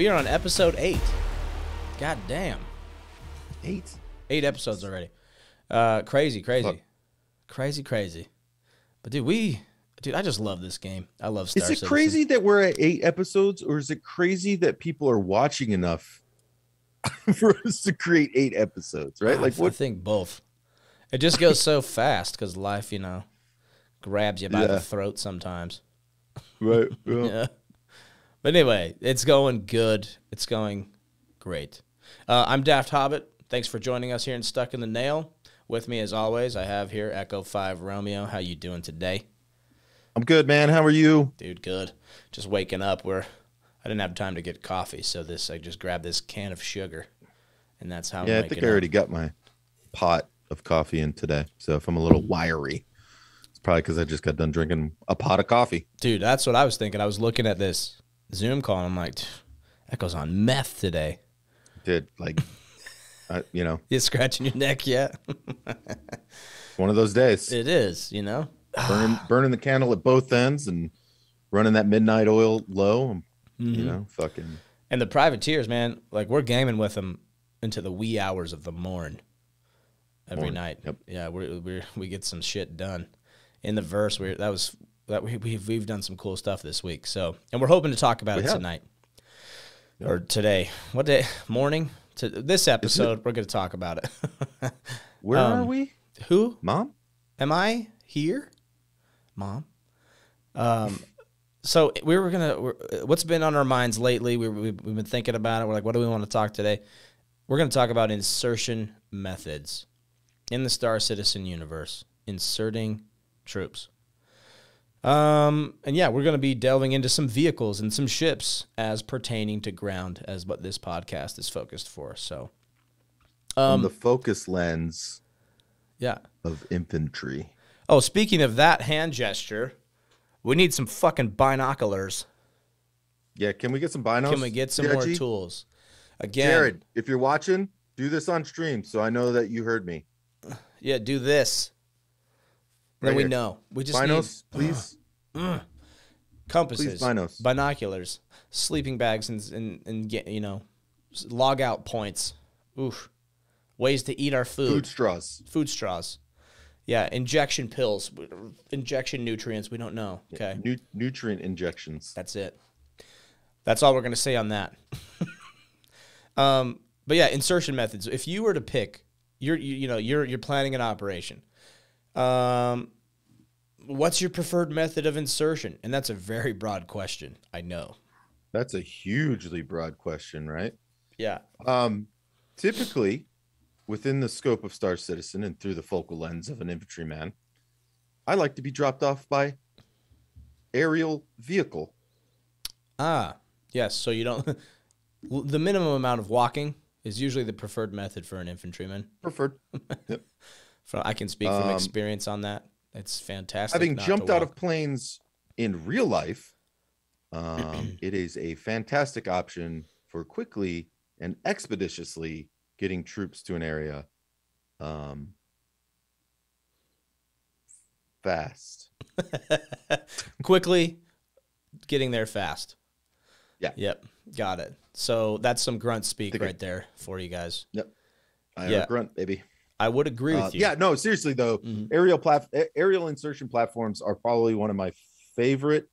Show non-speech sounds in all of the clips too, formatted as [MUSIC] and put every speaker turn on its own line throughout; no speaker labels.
We are on episode eight. God damn,
Eight.
eight episodes already. Uh, crazy, crazy,
Fuck.
crazy, crazy. But dude, we, dude, I just love this game. I love Star
Is it
Citizen.
crazy that we're at eight episodes, or is it crazy that people are watching enough [LAUGHS] for us to create eight episodes? Right?
I-
Like
I
what?
think both. It just goes so fast because life, you know, grabs you by the throat sometimes.
Right. [LAUGHS] yeah.
Yeah. But anyway, it's going good. It's going great. Uh, I'm Daft Hobbit. Thanks for joining us here in Stuck in the Nail. With me, as always, I have here Echo Five Romeo. How you doing today,
I'm good, man. How are you?
dude? Good. Just waking up. Where I didn't have time to get coffee, so this I just grabbed this can of sugar, and that's how.
Yeah,
I'm
I think I
up.
already got my pot of coffee in today. So if I'm a little wiry, it's probably because I just got done drinking a pot of coffee.
Dude, that's what I was thinking. I was looking at this Zoom call, and I'm like, Echo's on meth today.
Did like, [LAUGHS] uh, you know,
You scratching your neck yet? [LAUGHS]
one of those days.
it is, you know.
burning, [SIGHS] burning the candle at both ends and running that midnight oil low. and,
Mm-hmm.
You know, fucking.
And the privateers, man, like we're gaming with them into the wee hours of the morn every
Morn,
night.
yep.
Yeah, we we we get some shit done. In the verse, we that was that we we've, we've done some cool stuff this week. So, and we're hoping to talk about
We
it
have.
tonight or today. What day? Morning. To this episode, we're going to talk about it. [LAUGHS]
Where
Um,
are we,
Who
mom?
am I here, Mom? Um, so we were gonna. We're, what's been on our minds lately? We, we, we've been thinking about it. We're like, what do we want to talk today? We're gonna talk about insertion methods in the Star Citizen universe, inserting troops. Um, and yeah, we're gonna be delving into some vehicles and some ships as pertaining to ground, as what this podcast is focused for. So, um,
the focus lens
yeah.
of infantry.
Oh, speaking of that hand gesture, we need some fucking binoculars.
Yeah, can we get some binos?
Can we get some more
CIG?
tools? Again,
Jared, if you're watching, do this on stream so I know that you heard me.
yeah, do this. Then we
here.
know. We just
Binos, [GASPS] please.
need compasses,
Please, binos.
binoculars, sleeping bags, and and and get you know, log out points. Oof, ways to eat our
Food
food.
straws.
Food straws. Yeah, injection pills, injection nutrients. We don't know. Okay.
Nu- nutrient injections.
That's it. That's all we're going to say on that. [LAUGHS] um, but yeah, insertion methods. If you were to pick, you're you, you know you're you're planning an operation. Um, what's your preferred method of insertion? And that's a very broad question. I know.
That's a hugely broad question, right?
Yeah.
Um, typically, within the scope of Star Citizen and through the focal lens of an infantryman, I like to be dropped off by aerial vehicle.
Ah, yes. So you don't. [LAUGHS] the minimum amount of walking is usually the preferred method for an infantryman.
Preferred. [LAUGHS]
From I can speak from
Um,
experience on that. It's fantastic.
Having jumped out of planes in real life, [CLEARS THROAT] um, it is a fantastic option for quickly and expeditiously getting troops to an area um, fast. [LAUGHS]
quickly getting there fast.
Yeah.
Yep. Got it. So that's some grunt speak right there for you guys. Yep.
I
Yeah.
am a grunt, baby.
I would agree with
Uh,
you.
yeah, no, seriously though,
Mhm.
aerial plat aerial insertion platforms are probably one of my favorite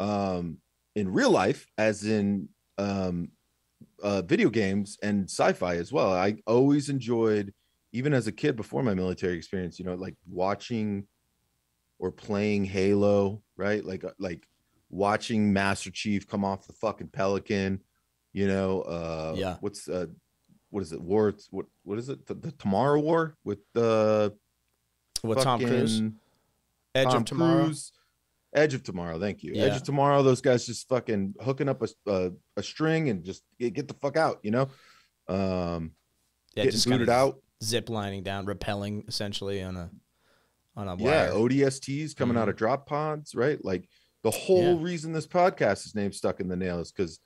um in real life as in um uh video games and sci-fi as well. I always enjoyed even as a kid before my military experience, you know, like watching or playing Halo, right? Like uh, like watching Master Chief come off the fucking Pelican, you know, uh
Yeah.
what's uh what is it? War what what is it? The, the Tomorrow War with the
With Tom Cruise, Edge
Tom
of Tomorrow.
Cruise, Edge of Tomorrow. Thank you. Edge of Tomorrow. Those guys just fucking hooking up a a, a string and just get, the fuck out. You know, um,
Yeah,
getting
just
booted out.
zip lining down, rappelling essentially on a on a wire. Yeah.
ODSTs coming out of drop pods, right? Like the whole
Mm-hmm. Yeah.
reason this podcast is named Stuck in the Nail is because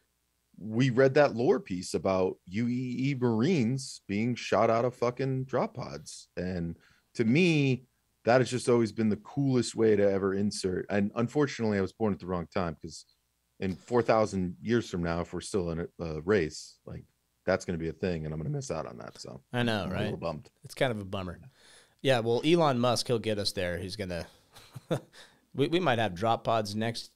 we read that lore piece about UEE Marines being shot out of fucking drop pods. And to me, that has just always been the coolest way to ever insert. And unfortunately, I was born at the wrong time because in 4,000 years from now, if we're still in a, a race, like that's going to be a thing, and I'm going to miss out on that. So
I know,
I'm a
right?
little bummed.
It's kind of a bummer. Yeah, well, Elon Musk, he'll get us there. He's gonna. [LAUGHS] we we might have drop pods next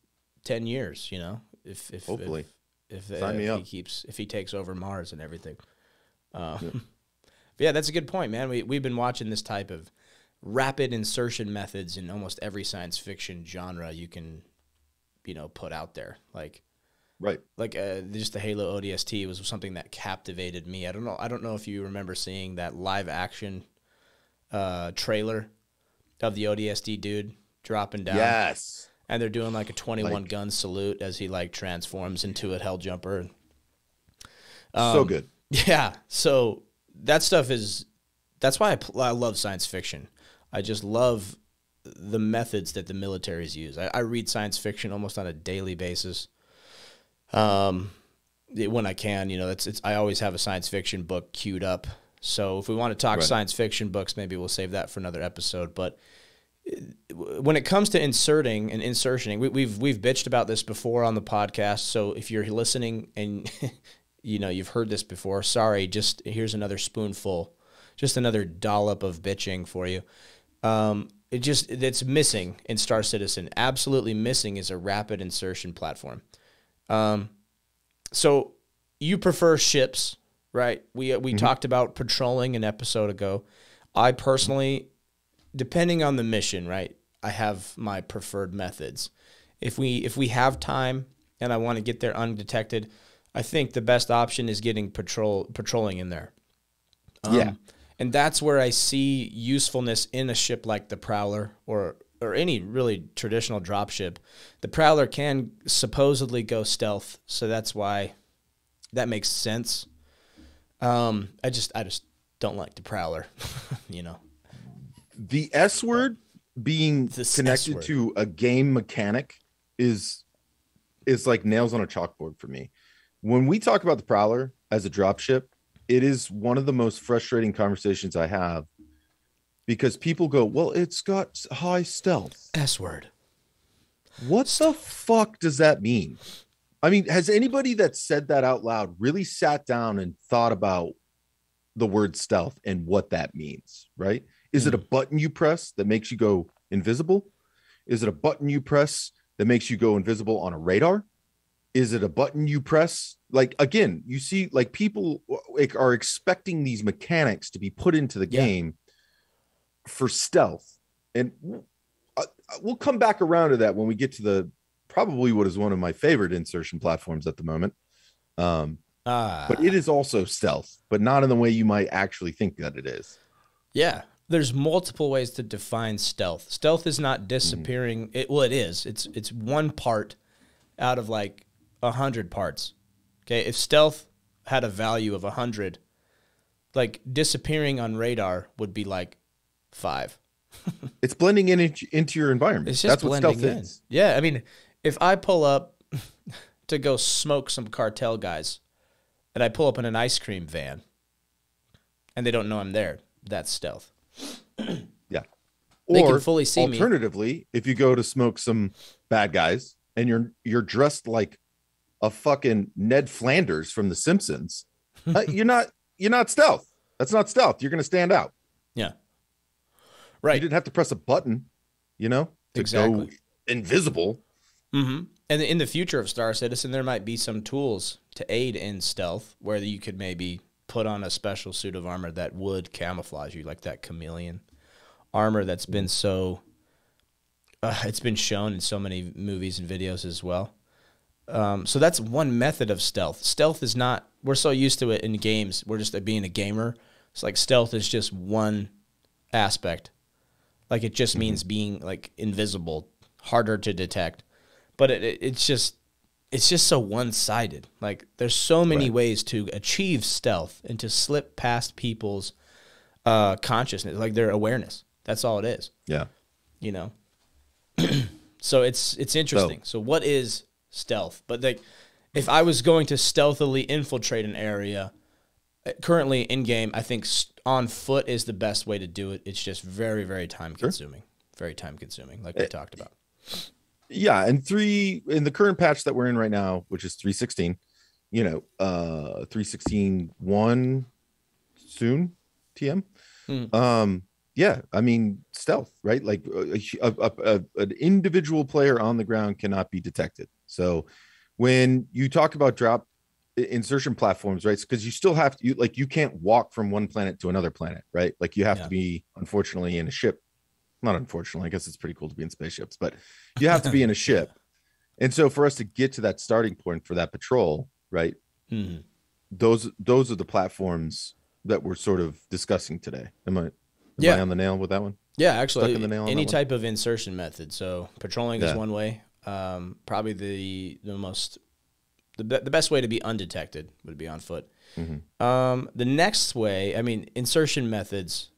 ten years. You know, if if
Hopefully.
if, if,
Sign
if he
up.
keeps if he takes over Mars and everything. Um, [LAUGHS] but yeah, that's a good point, man. We we've been watching this type of rapid insertion methods in almost every science fiction genre you can, you know, put out there. Like
Right.
like uh, just the Halo ODST was something that captivated me. I don't know. I don't know if you remember seeing that live action uh, trailer of the ODST dude dropping down,
Yes.
And they're doing like a twenty-one
Like-
gun salute as he like transforms into a hell jumper.
so
Um,
good. [LAUGHS]
Yeah. So that stuff is that's why I, pl- I love science fiction. I just love the methods that the militaries use. I, I read science fiction almost on a daily basis. Um, it- when I can, you know, that's it's. I always have a science fiction book queued up. So if we want to talk
Right.
science fiction books, maybe we'll save that for another episode. But when it comes to inserting and insertioning, we, we've we've bitched about this before on the podcast. So if you're listening and [LAUGHS] you know you've heard this before, sorry. Just here's another spoonful, just another dollop of bitching for you. Um, it just it's missing in Star Citizen. Absolutely missing is a rapid insertion platform. Um, so you prefer ships, right? We we talked about patrolling an episode ago. I personally, depending on the mission, right, I have my preferred methods. If we if we have time and I want to get there undetected, I think the best option is getting patrol patrolling in there. Um,
Yeah.
and that's where I see usefulness in a ship like the Prowler or or any really traditional dropship. The Prowler can supposedly go stealth, so that's why that makes sense. Um, I just I just don't like the Prowler, [LAUGHS] you know.
The S word being
This
connected
S-word.
to a game mechanic is is like nails on a chalkboard for me. When we talk about the Prowler as a dropship, it is one of the most frustrating conversations I have because people go, "Well, it's got high stealth."
S word.
What the fuck does that mean? I mean, has anybody that said that out loud really sat down and thought about the word stealth and what that means, right? Is it a button you press that makes you go invisible? Is it a button you press that makes you go invisible on a radar? Is it a button you press? Like again, you see, like people like, are expecting these mechanics to be put into the
Yeah.
game for stealth, and uh, we'll come back around to that when we get to the probably what is one of my favorite insertion platforms at the moment. Um,
Ah,
but it is also stealth, but not in the way you might actually think that it is.
Yeah. There's multiple ways to define stealth. Stealth is not mm-hmm. disappearing. It well, it is. It's it's one part out of like a hundred parts. Okay. If stealth had a value of a hundred, like disappearing on radar would be like five. [LAUGHS]
It's blending in into, your environment.
It's just
That's what stealth
in.
is.
Yeah, I mean, if I pull up [LAUGHS] to go smoke some cartel guys, and I pull up in an ice cream van, and they don't know I'm there, that's stealth. [CLEARS THROAT]
Yeah.
They can
or
fully see me.
alternatively, if you go to smoke some bad guys and you're you're dressed like a fucking Ned Flanders from The Simpsons, uh, [LAUGHS] you're not you're not stealth. That's not stealth. You're going to stand out.
Yeah. Right.
You didn't have to press a button, you know, to
Exactly.
go invisible.
Mm-hmm. And in the future of Star Citizen, there might be some tools to aid in stealth where you could maybe put on a special suit of armor that would camouflage you, like that chameleon armor that's been so. Uh, it's been shown in so many movies and videos as well. Um, so that's one method of stealth. Stealth is not. We're so used to it in games. We're just being a gamer. It's like stealth is just one aspect. Like it just means being like invisible, harder to detect. But it, it it's just it's just so one sided. Like there's so many
Right.
ways to achieve stealth and to slip past people's uh, consciousness, like their awareness. That's all it is.
Yeah.
You know. [CLEARS THROAT] so it's it's interesting. So, what is stealth? But like, if I was going to stealthily infiltrate an area, uh, currently in game, I think on foot is the best way to do it. It's just very very time consuming. Very time consuming, like we talked about.
Yeah, and three in the current patch that we're in right now, which is 316, you know, uh 316 one soon, TM.
Hmm.
Um, yeah, I mean stealth, right? Like uh, a, a, a, an individual player on the ground cannot be detected. So when you talk about drop insertion platforms, right? Because you still have to, you like you can't walk from one planet to another planet, right? Like you have
Yeah.
to be, unfortunately, in a ship. Not unfortunately, I guess it's pretty cool to be in spaceships, but you have to be in a ship. [LAUGHS] And so for us to get to that starting point for that patrol, right?
Mhm.
Those those are the platforms that we're sort of discussing today. Am I am
Yeah.
I on the nail with that one?
Yeah, actually,
Stuck in the nail on
any type of insertion method. So patrolling is one way. Um, probably the the most the be- the best way to be undetected would be on foot.
Mhm.
Um, the next way, I mean, insertion methods.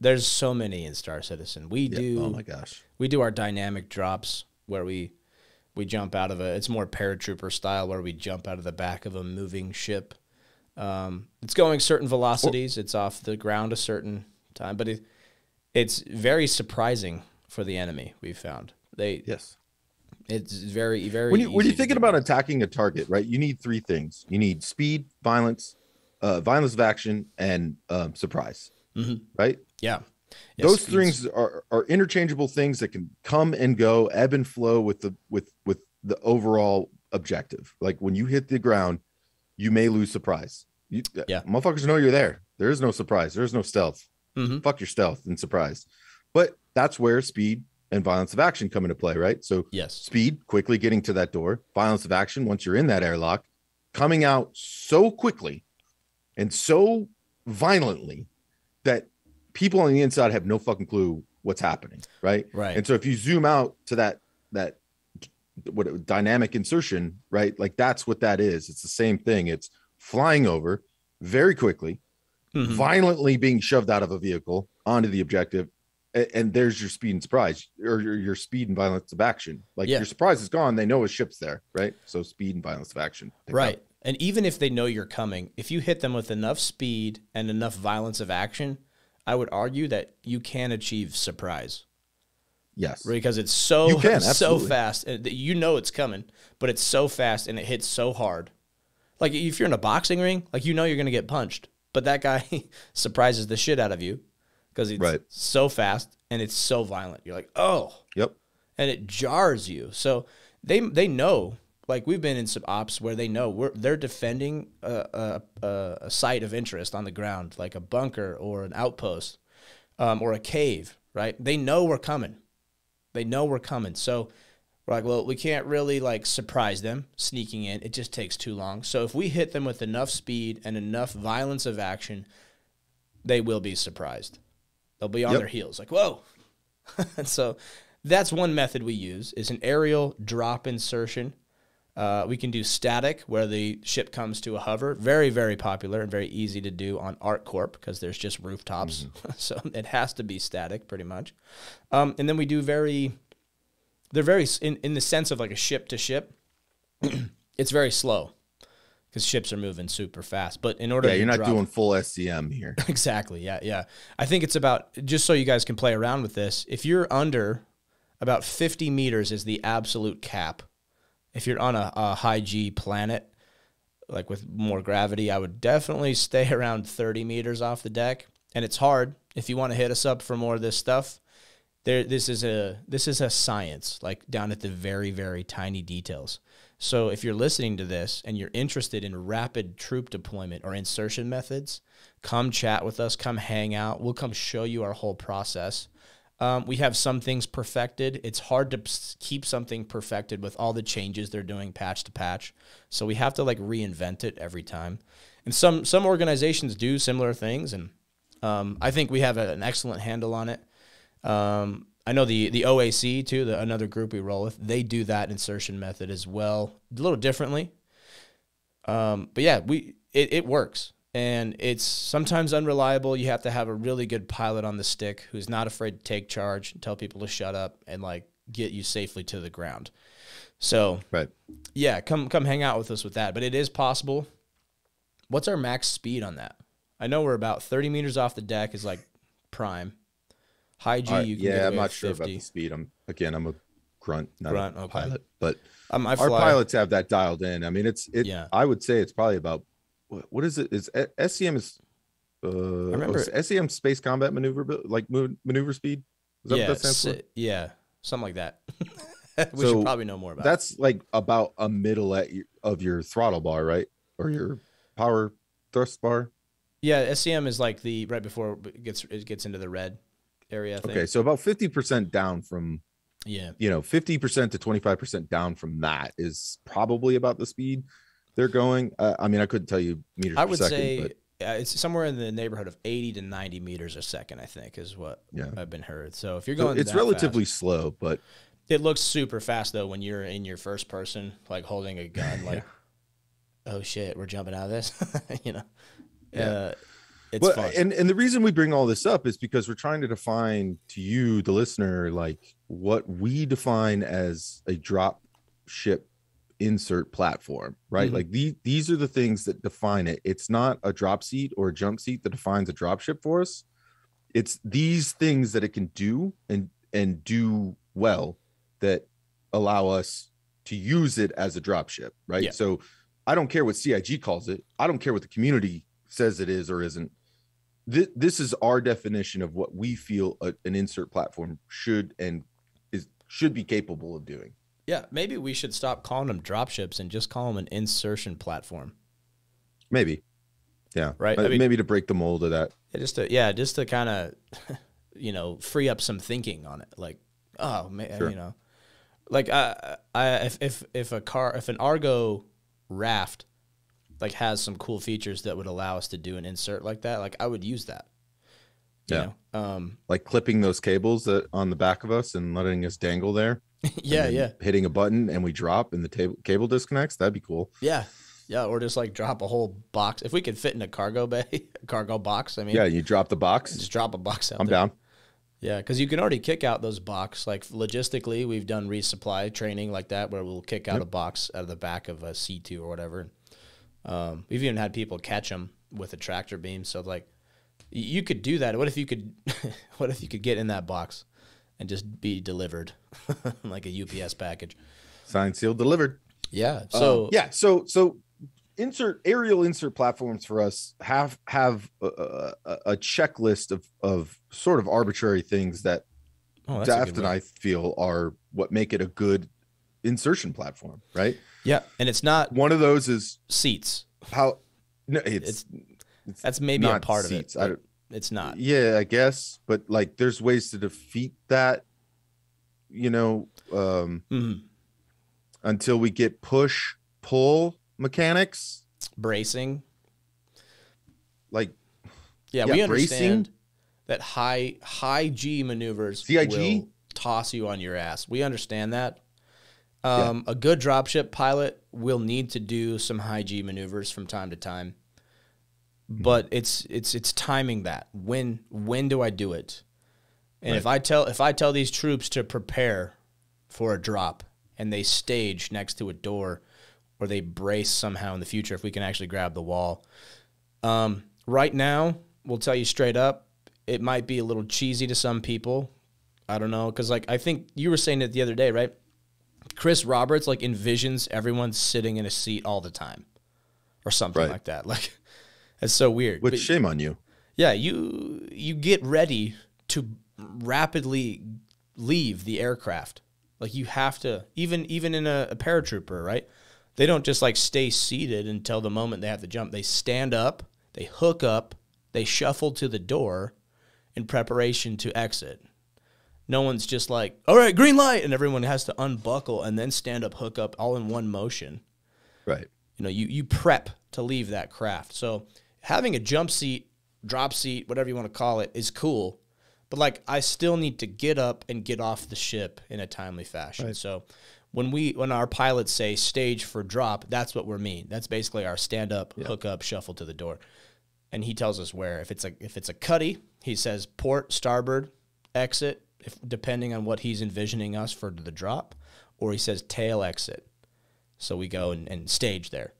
There's so many in Star Citizen. We
Yeah.
do
Oh my gosh.
we do our dynamic drops where we we jump out of a it's more paratrooper style where we jump out of the back of a moving ship um, it's going certain velocities it's off the ground a certain time but it, it's very surprising for the enemy we found they
Yes.
it's very very
when you, when you're thinking about attacking a target, right? You need three things. You need speed, violence, uh, violence of action, and um, surprise.
Mhm.
Right?
yeah Yeah,
Those things are are interchangeable things that can come and go, ebb and flow with the with with the overall objective. Like when you hit the ground, you may lose surprise. You,
Yeah.
motherfuckers know you're there. There is no surprise. There is no stealth.
Mhm.
Fuck your stealth and surprise. But that's where speed and violence of action come into play, right? So
yes
speed, quickly getting to that door, violence of action once you're in that airlock, coming out so quickly and so violently that people on the inside have no fucking clue what's happening, right?
right
And so if you zoom out to that that what dynamic insertion, right? Like that's what that is. It's the same thing. It's flying over very quickly,
Mhm.
violently being shoved out of a vehicle onto the objective a- and, there's your speed and surprise or your, your speed and violence of action like
Yeah.
your surprise is gone they know a ship's there right so speed and violence of action
Right. And even if they know you're coming, if you hit them with enough speed and enough violence of action, I would argue that you can achieve surprise
yes
because it's so
can, [LAUGHS]
so fast. that You know it's coming, but it's so fast and it hits so hard. Like if you're in a boxing ring, like you know you're gonna get punched, but that guy [LAUGHS] surprises the shit out of you because it's
Right.
so fast and it's so violent. You're like, oh,
yep
and it jars you. So they they know. Like we've been in some ops where they know we're they're defending a, a, a, site of interest on the ground, like a bunker or an outpost, um, or a cave. Right? They know we're coming. They know we're coming. So we're like, well, we can't really like surprise them sneaking in. It just takes too long. So if we hit them with enough speed and enough violence of action, they will be surprised. They'll be on
Yep.
their heels, like whoa. and [LAUGHS] so that's one method we use is an aerial drop insertion. Uh, we can do static, where the ship comes to a hover. Very, very popular and very easy to do on ArcCorp because there's just rooftops, [LAUGHS] so it has to be static, pretty much. Um, and then we do very, they're very in in the sense of like a ship to ship. [CLEARS THROAT] it's very slow because ships are moving super fast. But in order,
yeah
to
you're not
drop-
doing full scm here [LAUGHS]
Exactly. Yeah. Yeah. I think it's about just so you guys can play around with this. If you're under about 50 meters is the absolute cap. If you're on a, a high G planet, like with more gravity, I would definitely [LAUGHS] stay around 30 meters off the deck. And it's hard if you want to hit us up for more of this stuff. There, this is a this is a science, like down at the very very tiny details. So if you're listening to this and you're interested in rapid troop deployment or insertion methods, come chat with us, come hang out. We'll come show you our whole process. Um, we have some things perfected. It's hard to keep something perfected with all the changes they're doing patch to patch. So we have to like reinvent it every time. And some some organizations do similar things, and um, I think we have a- an excellent handle on it. Um, I know the the OAC too, the another group we roll with. They do that insertion method as well, a little differently. Um, but yeah, we it, it works, and it's sometimes unreliable. You have to have a really good pilot on the stick who's not afraid to take charge, and tell people to shut up, and like get you safely to the ground. So
right
yeah, come come hang out with us with that. But it is possible. What's our max speed on that? I know we're about thirty meters off the deck is like prime. High G,
right,
you can
yeah
get
i'm not sure about the speed i'm again i'm a grunt, not
Grunt,
a
okay.
pilot. But
Um,
our pilots have that dialed in. I mean, it's it.
Yeah.
I would say it's probably about what, what is it? Is SCM is uh,
remember-
oh, is SCM space combat maneuver like maneuver speed? Is that
yeah,
what that stands for?
yeah, something like that. [LAUGHS] we
So,
should probably know more about.
That's like about a middle at your, of your throttle bar, right? Or your power thrust bar.
Yeah, SCM is like the right before it gets it gets into the red area. I think.
Okay, so about fifty percent down from
Yeah.
you know fifty percent to twenty five percent down from that is probably about the speed they're going. Uh, I mean, I couldn't tell you meters.
I
per
would
second,
say
but
uh, it's somewhere in the neighborhood of 80 to 90 meters a second. I think is what
Yeah.
I've been heard. So if you're
so
going,
it's
that
relatively slow, but
it looks super fast though when you're in your first person, like holding a gun. [LAUGHS] Like, oh shit, we're jumping out of this. [LAUGHS] you know,
Yeah.
uh, it's
But-
fun.
and and the reason we bring all this up is because we're trying to define to you, the listener, like what we define as a drop ship insert platform, right?
Mhm.
Like these these are the things that define it. It's not a drop seat or a jump seat that defines a drop ship for us. It's these things that it can do and and do well that allow us to use it as a drop ship, right?
Yeah.
So I don't care what CIG calls it. I don't care what the community says it is or isn't. This, this is our definition of what we feel a, an insert platform should and is should be capable of doing.
Yeah, maybe we should stop calling them drop ships and just call them an insertion platform.
Maybe, yeah,
Right,
Uh,
I mean-
maybe to break the mold of that.
Yeah, just to yeah, just to kind of [LAUGHS] you know free up some thinking on it. Like, oh man,
Sure.
you know, like I, I if if if a car if an Argo raft like has some cool features that would allow us to do an insert like that, like I would use that. You
Yeah.
know? Um.
Like clipping those cables that on the back of us and letting us dangle there. [LAUGHS]
yeah. Yeah.
Hitting a button and we drop and the table cable disconnects. That'd be cool.
Yeah. Yeah. Or just like drop a whole box. If we could fit in a cargo bay, a [LAUGHS] cargo box. I mean,
Yeah, you drop the box.
Just drop a box out
I'm
there.
down.
Yeah, because you can already kick out those box. Like logistically, we've done resupply training like that, where we'll kick out a box out of the back of a C two or whatever. Um, we've even had people catch them with a tractor beam. So like, you could do that. What if you could? [LAUGHS] what if you could get in that box and just be delivered [LAUGHS] like a UPS package?
Signed, sealed, delivered.
Yeah.
Um,
So
yeah, so so insert aerial insert platforms for us have have a, a, a checklist of of sort of arbitrary things that
oh,
Daft and. I feel are what make it a good insertion platform, right?
Yeah, and it's not
One of those is
seats.
how no, it's,
It's That's maybe a part
seats.
of
I
it. It's not.
yeah, I guess, but like there's ways to defeat that, you know, um,
Mhm.
until we get push pull mechanics.
Bracing.
Like
Yeah,
Yeah,
we
bracing.
understand that high high G maneuvers
CIG?
will toss you on your ass. We understand that.
Yeah.
Um, A good dropship pilot will need to do some high G maneuvers from time to time,
Mm-hmm.
But it's it's it's timing that. When when do I do it? And if I tell if I tell these troops to prepare for a drop and they stage next to a door or they brace somehow in the future if we can actually grab the wall. Um, right now, we'll tell you straight up, it might be a little cheesy to some people. I don't know because like I think you were saying it the other day, right? Chris Roberts like envisions everyone sitting in a seat all the time, or something
Right.
like that. [LAUGHS] Like it's so weird.
which
But-
shame on you.
yeah, you you get ready to rapidly leave the aircraft. Like you have to even even in a, a paratrooper, right? They don't just like stay seated until the moment they have to jump. They stand up, they hook up, they shuffle to the door in preparation to exit. No one's just like, "All right, green light," and everyone has to unbuckle and then stand up, hook up, all in one motion
Right.
you know you you prep to leave that craft so having a jump seat drop seat whatever you want to call it is cool but like i still need to get up and get off the ship in a timely fashion. So when we when our pilots say stage for drop that's what we're mean. That's basically our stand up hook up shuffle to the door. And he tells us where. If it's a if it's a cuddy he says port starboard exit if depending on what he's envisioning us for the drop or he says tail exit. So we go and, and stage there.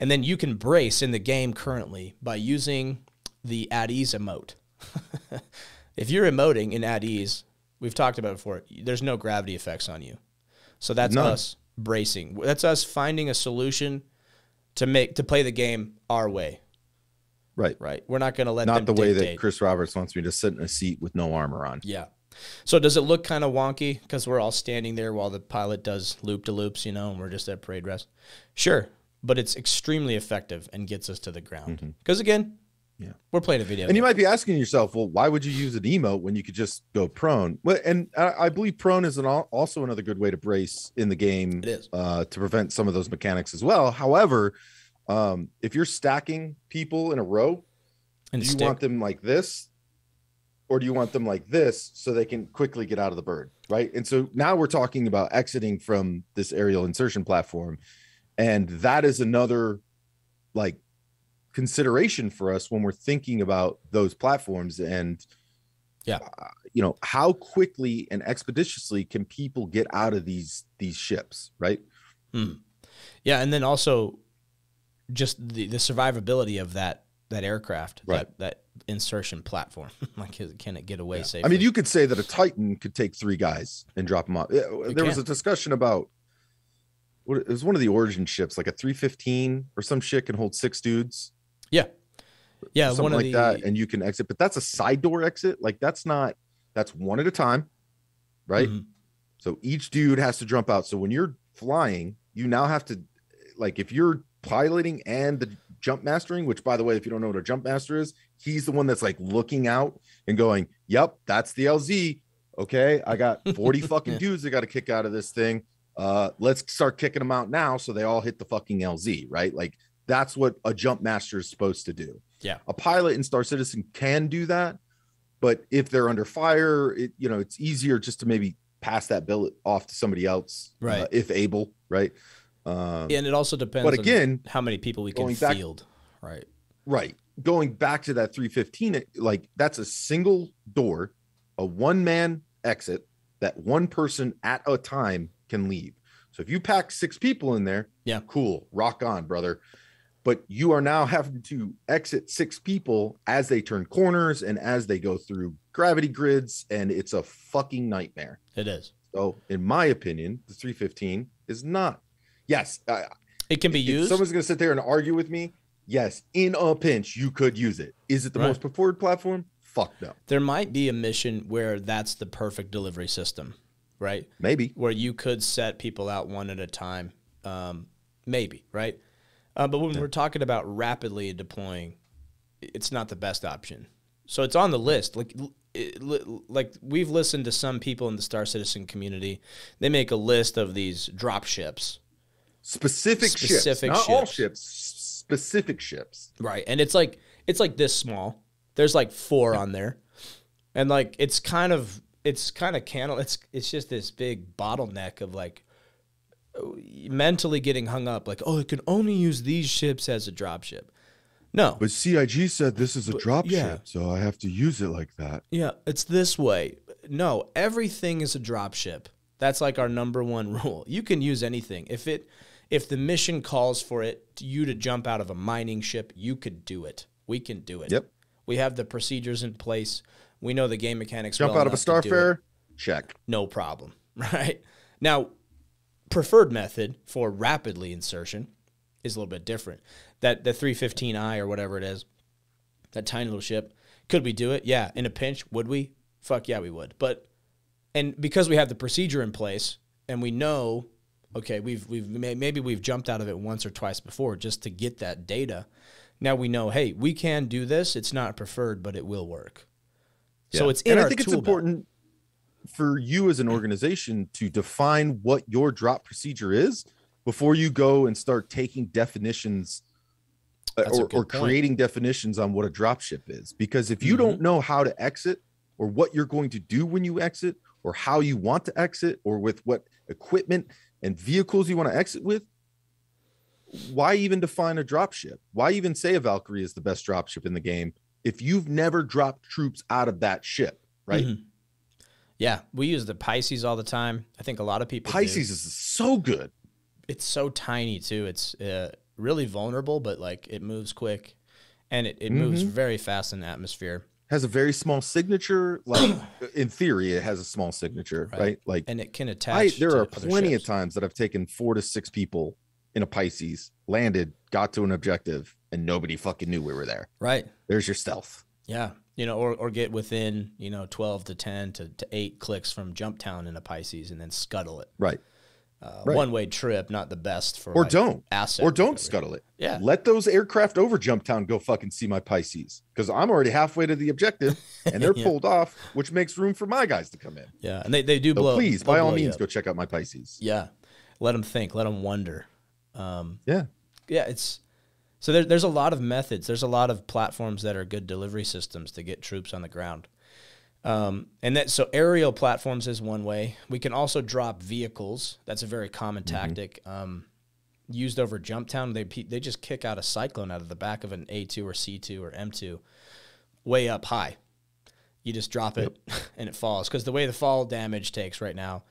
And then you can brace in the game currently by using the at ease emote. [LAUGHS] if you're emoting in at ease, we've talked about it before, there's no gravity effects on you. So that's
None.
us bracing. That's us finding a solution to make to play the game our way.
Right.
Right. We're not going to let
Not the way
dictate.
that Chris Roberts wants me to sit in a seat with no armor on.
Yeah. So does it look kind of wonky because we're all standing there while the pilot does loop to loops, you know, and we're just at parade rest? Sure, but it's extremely effective and gets us to the ground. Because again,
Yeah.
we're playing a video.
And you might be asking yourself, well, why would you use an emote when you could just go prone? Well, and I, I believe prone is an, al- also another good way to brace in the game
It is.
uh, to prevent some of those mechanics as well. However, um, if you're stacking people in a row,
and
do you
stick.
want them like this or do you want them like this so they can quickly get out of the bird right and so now we're talking about exiting from this aerial insertion platform and that is another like consideration for us when we're thinking about those platforms and
Yeah.
uh, you know how quickly and expeditiously can people get out of these these ships right
yeah, and then also just the, the survivability of that that aircraft,
Right.
that, that insertion platform. [LAUGHS] like, is- can it get away
Yeah.
safely?
I mean, you could say that a Titan could take three guys and drop them off. There was a discussion about what it was one of the origin ships, like a 315 or some shit can hold six dudes,
yeah, yeah,
something
one of
like
the
that, and you can exit. But that's a side door exit. Like that's not that's one at a time, right?
Mhm.
So each dude has to jump out. So when you're flying, you now have to like if you're piloting and the jump mastering, which by the way, if you don't know what a jump master is, he's the one that's like looking out and going, Yep, that's the LZ. Okay, I got 40 [LAUGHS] fucking dudes that got to kick out of this thing. Uh, let's start kicking them out now so they all hit the fucking LZ, right? Like that's what a jump master is supposed to do.
Yeah.
A pilot in Star Citizen can do that, but if they're under fire, it you know, it's easier just to maybe pass that billet off to somebody else, uh,
Right.
if able, right? Um,
and it also depends.
but
on
again,
how many people we can
back-
field, right?
right, going back to that 315, it- like that's a single door, a one man exit that one person at a time can leave. So if you pack six people in there,
Yeah.
cool, rock on, brother. But you are now having to exit six people as they turn corners and as they go through gravity grids, and it's a fucking nightmare.
It is.
So, in my opinion, the 315 is not. Yes, I,
It can be used.
someone's going to sit there and argue with me. Yes, in a pinch, you could use it. Is it the
Right.
most preferred platform? Fuck no.
there might be a mission where that's the perfect delivery system, right?
Maybe.
Where you could set people out one at a time, um, maybe, right? Uh, but when we're talking about rapidly deploying, it's not the best option. So it's on the list. Like, it, like we've listened to some people in the Star Citizen community. They make a list of these drop ships,
Specific, ships,
Specific
not all
ships.
ships. Specific ships.
right? And it's like it's like this small. There's like four on there, and like it's kind of it's kind of candle. It's it's just this big bottleneck of like mentally getting hung up. Like, oh, it can only use these ships as a drop ship. No,
But CIG said this is a drop
yeah.
ship, so I have to use it like that.
Yeah, it's this way. No, everything is a drop ship. That's like our number one [LAUGHS] rule. You can use anything. If it if the mission calls for it to you to jump out of a mining ship, you could do it. We can do it.
Yep.
We have the procedures in place. We know the game mechanics.
Jump
well
out of a
enough to do it.
Starfarer? Check.
No problem. [LAUGHS] Right? Now, preferred method for rapidly insertion is a little bit different. That the 315i or whatever it is, that tiny little ship, could we do it? Yeah. In a pinch, would we? Fuck yeah, we would. But and because we have the procedure in place and we know, okay, we've we've maybe we've jumped out of it once or twice before just to get that data. Now we know, hey, we can do this. It's not preferred, but it will work. So it's in
and
our
I think it's
tool belt.
important for you as an organization to define what your drop procedure is before you go and start taking definitions uh,
That's
or, or creating definitions on what a drop ship is. Because if you
Mm-hmm.
don't know how to exit or what you're going to do when you exit or how you want to exit or with what equipment and vehicles you want to exit with, why even define a drop ship? Why even say a Valkyrie is the best drop ship in the game if you've never dropped troops out of that ship, right?
Mhm. Yeah, we use the Pisces all the time. I think a lot of people. do.
Pisces is so good.
It's so tiny too. It's uh, really vulnerable, but like it moves quick, and it, it moves
Mhm.
very fast in the atmosphere.
has a very small signature. Like [COUGHS] in theory, it has a small signature, right?
Right.
Like
and it can attach.
I, there are plenty of times that I've taken four to six people in a Pisces, landed, got to an objective, and nobody fucking knew we were there.
Right.
There's your stealth.
Yeah. You know, or, or get within, you know, 12 to 10 to, to 8 clicks from Jumptown in a Pisces and then scuttle it.
Right.
Uh,
Right.
One way trip, not the best for
Or
like,
don't.
asset.
Or don't
recovery.
scuttle it.
Yeah.
Let those aircraft over Jumptown go fucking see my Pisces. Because I'm already halfway to the objective [LAUGHS] and they're
Yeah.
pulled off, which makes room for my guys to come in.
Yeah. And they, they do
So
blow.
please, by all means, go check out my Pisces.
Yeah. Let them think. Let them wonder. Um,
Yeah.
yeah, it's so there, there's a lot of methods. There's a lot of platforms that are good delivery systems to get troops on the ground. Um, and that so aerial platforms is one way. We can also drop vehicles. That's a very common tactic. Um, used over Jumptown, they they just kick out a cyclone out of the back of an A two or C two or M two, way up high. You just drop it [LAUGHS] and it falls because the way the fall damage takes right now,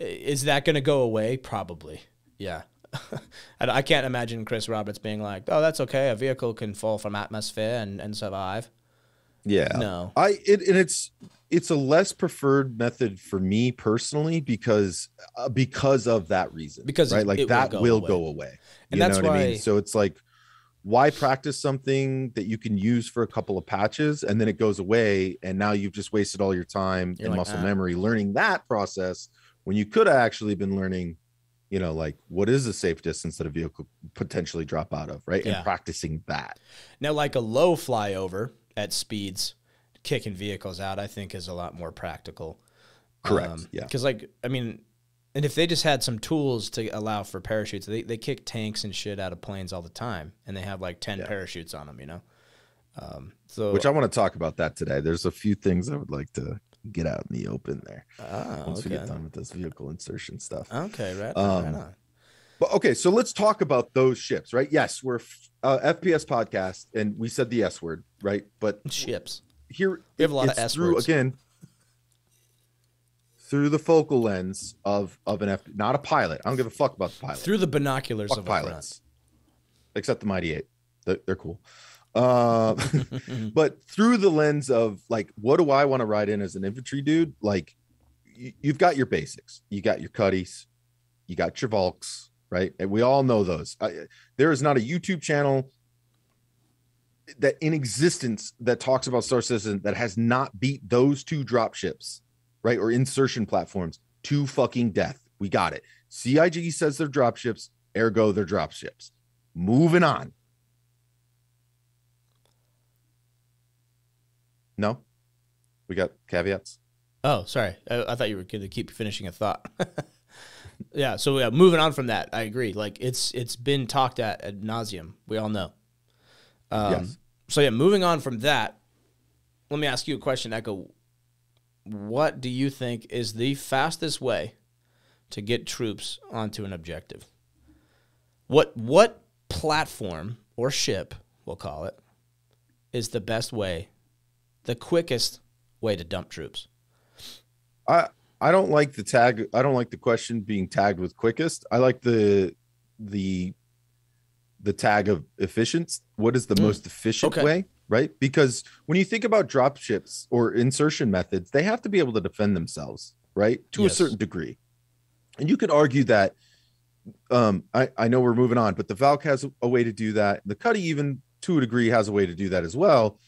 is that going to go away? Probably. Yeah. [LAUGHS] I, I can't imagine Chris Roberts being like, "Oh, that's okay. A vehicle can fall from atmosphere and, and survive."
Yeah.
No.
I it and it's it's a less preferred method for me personally because uh, because of that reason.
Because
right, like
it will
that
go
will
away.
go away.
And
You
that's
know what I
why-
mean? So it's like why practice something that you can use for a couple of patches and then it goes away and now you've just wasted all your time
You're
and
like,
muscle
"Ah."
memory learning that process when you could have actually been learning you know like what is a safe distance that a vehicle potentially drop out of right
Yeah.
and practicing that
Now, like a low flyover at speeds, kicking vehicles out, I think is a lot more practical.
correct yeah
Because, like, I mean, and if they just had some tools to allow for parachutes, they, they kick tanks and shit out of planes all the time, and they have like 10
Yeah.
parachutes on them, you know? Um, so,
which I want to talk about that today. There's a few things I would like to get out in the open there
ah,
once we get done with this vehicle insertion stuff.
Okay, right, on, right
Um,
on.
But okay, so let's talk about those ships, right? Yes, we're uh, FPS podcast, and we said the S word, right? But
Ships.
here
We have a lot of S
through
words.
again through the focal lens of of an F, not a pilot. I don't give a fuck about the pilot.
Through the binoculars
Fuck
of
pilots, except the Mighty Eight. They're, they're cool. Uh, [LAUGHS] but through the lens of like, what do I want to ride in as an infantry dude? Like, you, you've got your basics. You got your cuddies, you got your Valks, right? And we all know those. I, there is not a YouTube channel that in existence that talks about Star Citizen that has not beat those two drop ships, right? Or insertion platforms to fucking death. We got it. CIG says they're drop ships, ergo they're drop ships. Moving on. No, we got caveats.
Oh, sorry. I, I thought you were going to keep finishing a thought. [LAUGHS] yeah. So yeah, moving on from that, I agree. Like it's it's been talked at ad nauseum. We all know. Um,
Yes.
So yeah, moving on from that, let me ask you a question, Echo. What do you think is the fastest way to get troops onto an objective? What what platform or ship, we'll call it, is the best way, the quickest way to dump troops?
I I don't like the tag. I don't like the question being tagged with quickest. I like the the the tag of efficient. What is the
Mm.
most efficient
Okay.
way? Right? Because when you think about drop ships or insertion methods, they have to be able to defend themselves, right? To
Yes.
a certain degree. And you could argue that um I, I know we're moving on, but the Valk has a, a way to do that. The Cuddy even to a degree has a way to do that as well,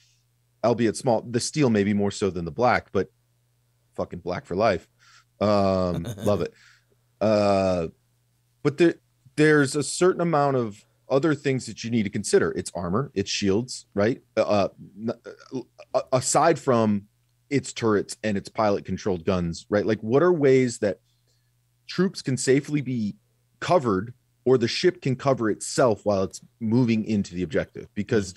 albeit small. The steel maybe more so than the black, but fucking black for life. Um, [LAUGHS] love it. Uh, but there, there's a certain amount of other things that you need to consider. It's armor, it's shields, right? Uh, uh, aside from its turrets and its pilot controlled guns, right? Like, what are ways that troops can safely be covered, or the ship can cover itself while it's moving into the objective? Because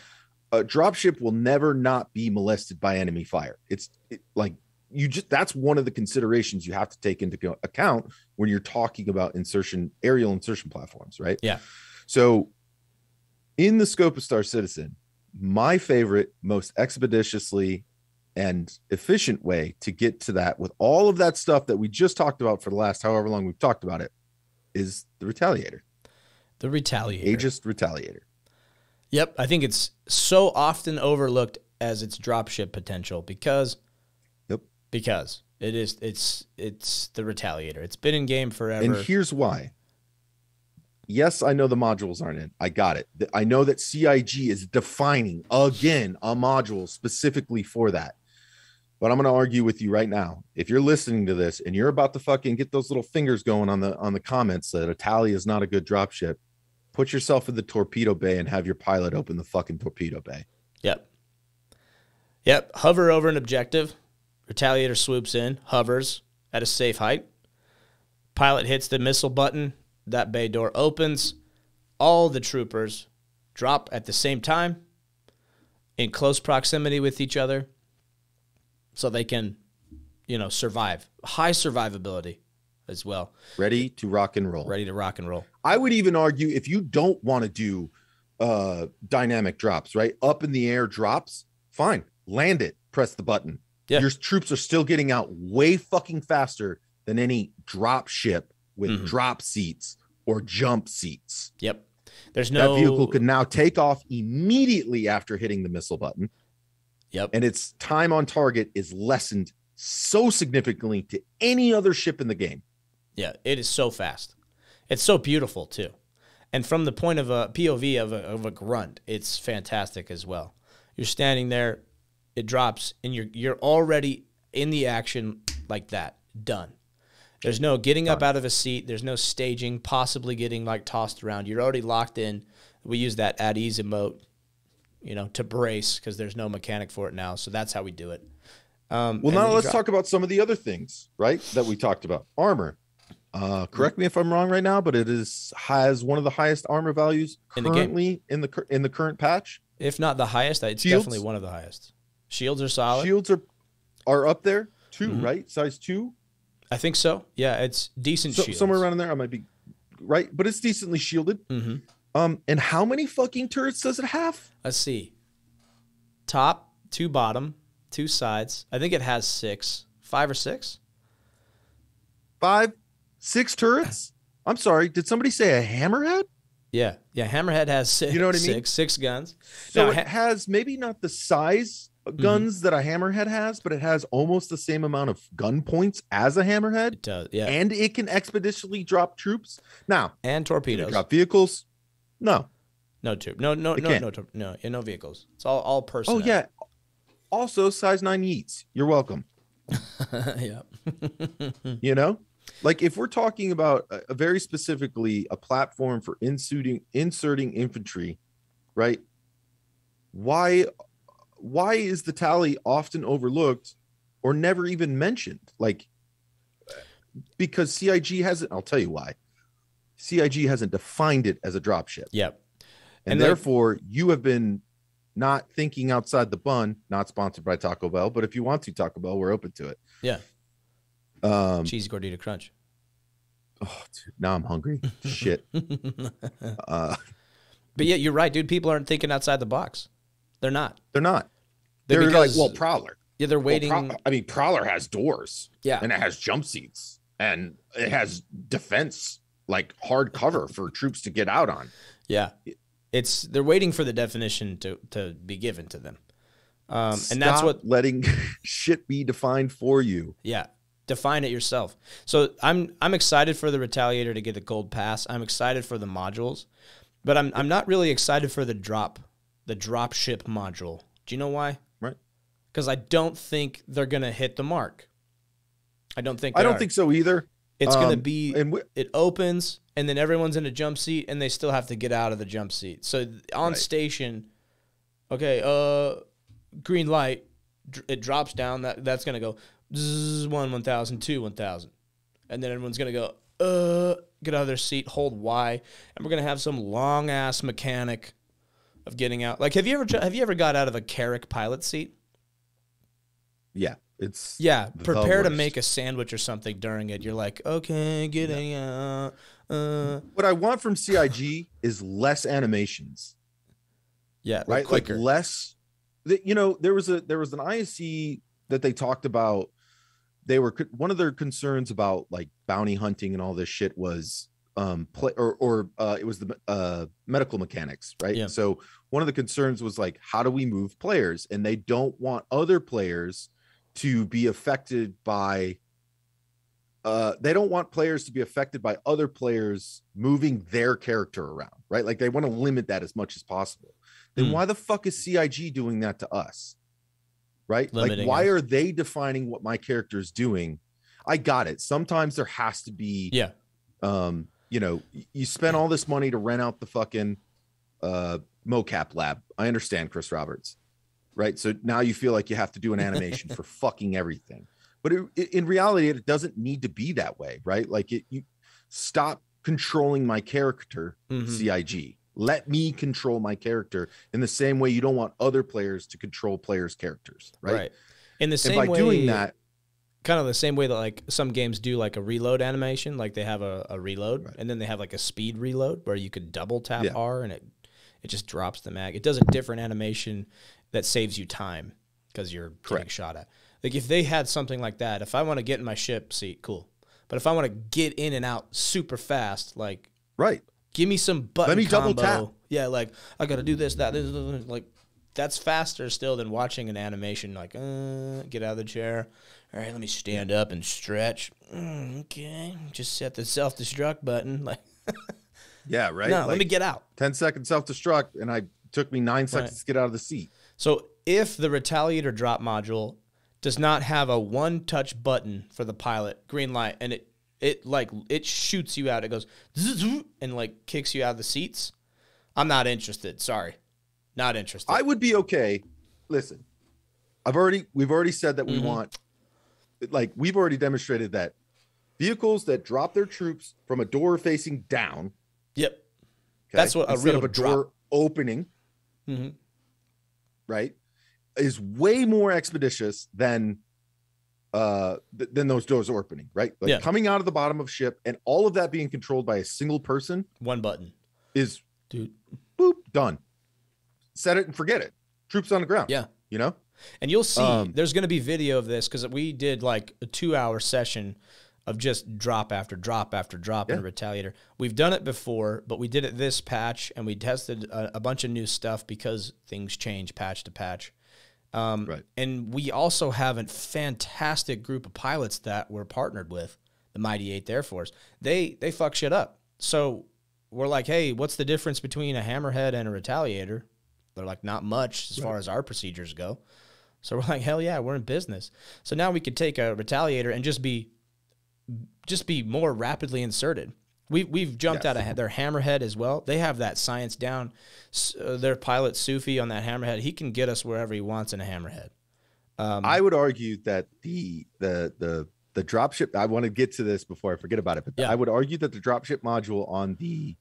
a dropship will never not be molested by enemy fire. It's it, like you just that's one of the considerations you have to take into account when you're talking about insertion aerial insertion platforms, right?
Yeah.
So in the scope of Star Citizen, my favorite, most expeditiously and efficient way to get to that with all of that stuff that we just talked about for the last however long we've talked about it is the retaliator,
The retaliator.
Aegis retaliator.
Yep, I think it's so often overlooked as its dropship potential because
Yep.
because it is it's it's the retaliator. It's been in game forever.
And here's why. Yes, I know the modules aren't in. I got it. I know that CIG is defining again a module specifically for that. But I'm going to argue with you right now. If you're listening to this and you're about to fucking get those little fingers going on the on the comments that Italia is not a good dropship, put yourself in the torpedo bay and have your pilot open the fucking torpedo bay.
Yep. Yep. Hover over an objective. Retaliator swoops in, hovers at a safe height. Pilot hits the missile button. That bay door opens. All the troopers drop at the same time in close proximity with each other so they can, you know, survive. High survivability as well.
Ready to rock and roll.
Ready to rock and roll.
I would even argue if you don't want to do uh dynamic drops, right? Up in the air drops, fine. Land it, press the button.
Yeah.
Your troops are still getting out way fucking faster than any drop ship with
Mhm.
drop seats or jump seats.
Yep. There's no
That vehicle could now take off immediately after hitting the missile button,
Yep.
and its time on target is lessened so significantly to any other ship in the game.
Yeah, it is so fast. It's so beautiful too. And from the point of a POV of a, of a grunt, it's fantastic as well. You're standing there, it drops, and you're you're already in the action like that. Done. There's no getting up out of a seat. There's no staging, possibly getting like tossed around. You're already locked in. We use that at ease emote, you know, to brace because there's no mechanic for it now. So that's how we do it. Um,
Well, now let's talk about some of the other things, right? That we talked about. Armor. Uh, correct me if I'm wrong right now, but it is has one of the highest armor values
In the game.
currently in the in the current patch.
If not the highest, it's
Shields?
definitely one of the highest. Shields are solid.
Shields are are up there too,
Mhm.
right? Size two,
I think so. Yeah, it's decent
so, somewhere around in there. I might be right, but it's decently shielded.
hmm
Um, and how many fucking turrets does it have?
Let's see. Top, two bottom, two sides. I think it has six, five or six.
Five, six turrets. I'm sorry. Did somebody say a hammerhead?
Yeah, yeah. Hammerhead has six.
You know what I mean?
Six, six guns.
So
Now,
it
ha- Mm-hmm.
has maybe not the size of guns that a hammerhead has, but it has almost the same amount of gun points as a hammerhead,
It does. Yeah,
and it can expeditiously drop troops. Now,
and torpedoes.
drop vehicles? No.
No, tur- no, no,
It
no,
can't.
no, no, yeah, no vehicles. It's all, all personnel.
Oh yeah. Also, size nine yeets. You're welcome. [LAUGHS]
yeah. [LAUGHS]
You know, like if we're talking about a, a very specifically a platform for inserting inserting infantry, right? Why why is the tally often overlooked or never even mentioned? Like because CIG hasn't. I'll tell you why. CIG hasn't defined it as a dropship,
Yep.
and,
And
therefore you have been not thinking outside the bun. Not sponsored by Taco Bell, but if you want to Taco Bell, we're open to it.
Yeah.
Um,
Cheesy gordita crunch.
Oh, dude, now I'm hungry. [LAUGHS] Shit. [LAUGHS] Uh,
But yeah, you're right, dude. People aren't thinking outside the box. They're not.
they're not.
They're
They're,
because-
like, well, Prowler.
Yeah, they're
Well,
waiting.
Prow- I mean, Prowler has doors
yeah,
and it has jump seats and it has defense, like hard cover for troops to get out on.
Yeah, it's they're waiting for the definition to to be given to them, um, and that's what
letting [LAUGHS] shit be defined for you.
yeah define it yourself. So I'm I'm excited for the Retaliator to get a gold pass. I'm excited for the modules, but I'm I'm not really excited for the drop the drop ship module. Do you know why?
Right.
Because I don't think they're gonna hit the mark. I don't think
I don't
are.
think so either.
it's gonna
um,
be
And we,
it opens and then everyone's in a jump seat and they still have to get out of the jump seat. So on
Right.
station, okay, uh, green light, it drops down. That that's gonna go zzz, one one thousand, two one thousand, and then everyone's gonna go uh, get out of their seat, hold Y, and we're gonna have some long ass mechanic of getting out. Like, have you ever have you ever got out of a Carrack pilot seat?
yeah, it's
Yeah, prepare to make a sandwich or something during it. You're like, okay, getting out. Uh,
what I want from CIG is less animations.
yeah,
right
quicker.
like less the, you know there was a there was an isc that they talked about they were one of their concerns about like bounty hunting and all this shit was um play or or uh it was the uh medical mechanics, right?
Yeah.
So one of the concerns was like, how do we move players? And they don't want other players to be affected by uh they don't want players to be affected by other players moving their character around, right? Like they want to limit that as much as possible. Then
Hmm.
why the fuck is CIG doing that to us? Right?
Limiting
like why
us.
are they defining what my character is doing? I got it. Sometimes there has to be
Yeah.
um you know you spend all this money to rent out the fucking uh mocap lab i understand chris roberts right so now you feel like you have to do an animation [LAUGHS] for fucking everything but it, it- in reality it doesn't need to be that way right like it you stop controlling my character
Mhm.
cig let me control my character in the same way you don't want other players to control players characters right,
Right. In the
and
same
by
way,
doing that
kind of the same way that like some games do like a reload animation, like they have a, a reload
Right.
and then they have like a speed reload where you could double tap
Yeah.
R and it it just drops the mag. It does a different animation that saves you time because you're getting shot at. Like if they had something like that, if I want to get in my ship seat, cool. But if I want to get in and out super fast, like
right
give me some button
me double
combo.
tap.
Yeah, like I got to do this, that, this, this, like that's faster still than watching an animation. Like, uh, get out of the chair. All right, let me stand up and stretch. Mm, okay, just set the self destruct button. [LAUGHS] Like,
yeah right
no,
Like,
let me get out.
10 second self-destruct and i took me nine seconds
Right.
to get out of the seat
So if the retaliator drop module does not have a one touch button for the pilot, green light, and it it like it shoots you out. It goes and like kicks you out of the seats. I'm not interested. Sorry, not interested.
I would be okay. Listen, I've already we've already said that we
Mhm.
want like we've already demonstrated that vehicles that drop their troops from a door facing down.
yep.
okay,
That's what a
instead of
real
a door opening,
hmm
right? Is way more expeditious than uh th- than those doors are opening, right? Like
Yeah.
coming out of the bottom of ship and all of that being controlled by a single person
One button,
is
dude.
boop done. Set it and forget it. Troops on the ground.
Yeah.
You know?
And you'll see
Um,
there's going to be video of this because we did like a two hour session of just drop after drop after drop in a retaliator. We've done it before, but we did it this patch and we tested a, a bunch of new stuff because things change patch to patch. Um,
Right.
And we also have a fantastic group of pilots that we're partnered with, the Mighty Eighth Air Force. They they fuck shit up. So we're like, hey, what's the difference between a hammerhead and a retaliator? They're like, not much as far as our procedures go. So we're like, hell yeah, we're in business. So now we could take a retaliator and just be just be more rapidly inserted. We we've jumped
Yes.
out of their hammerhead as well. They have that science down. S- uh, their pilot Sufi on that hammerhead, he can get us wherever he wants in a hammerhead. Um,
I would argue that the the the the dropship. I want to get to this before I forget about it, but
Yeah.
I would argue that the dropship module on the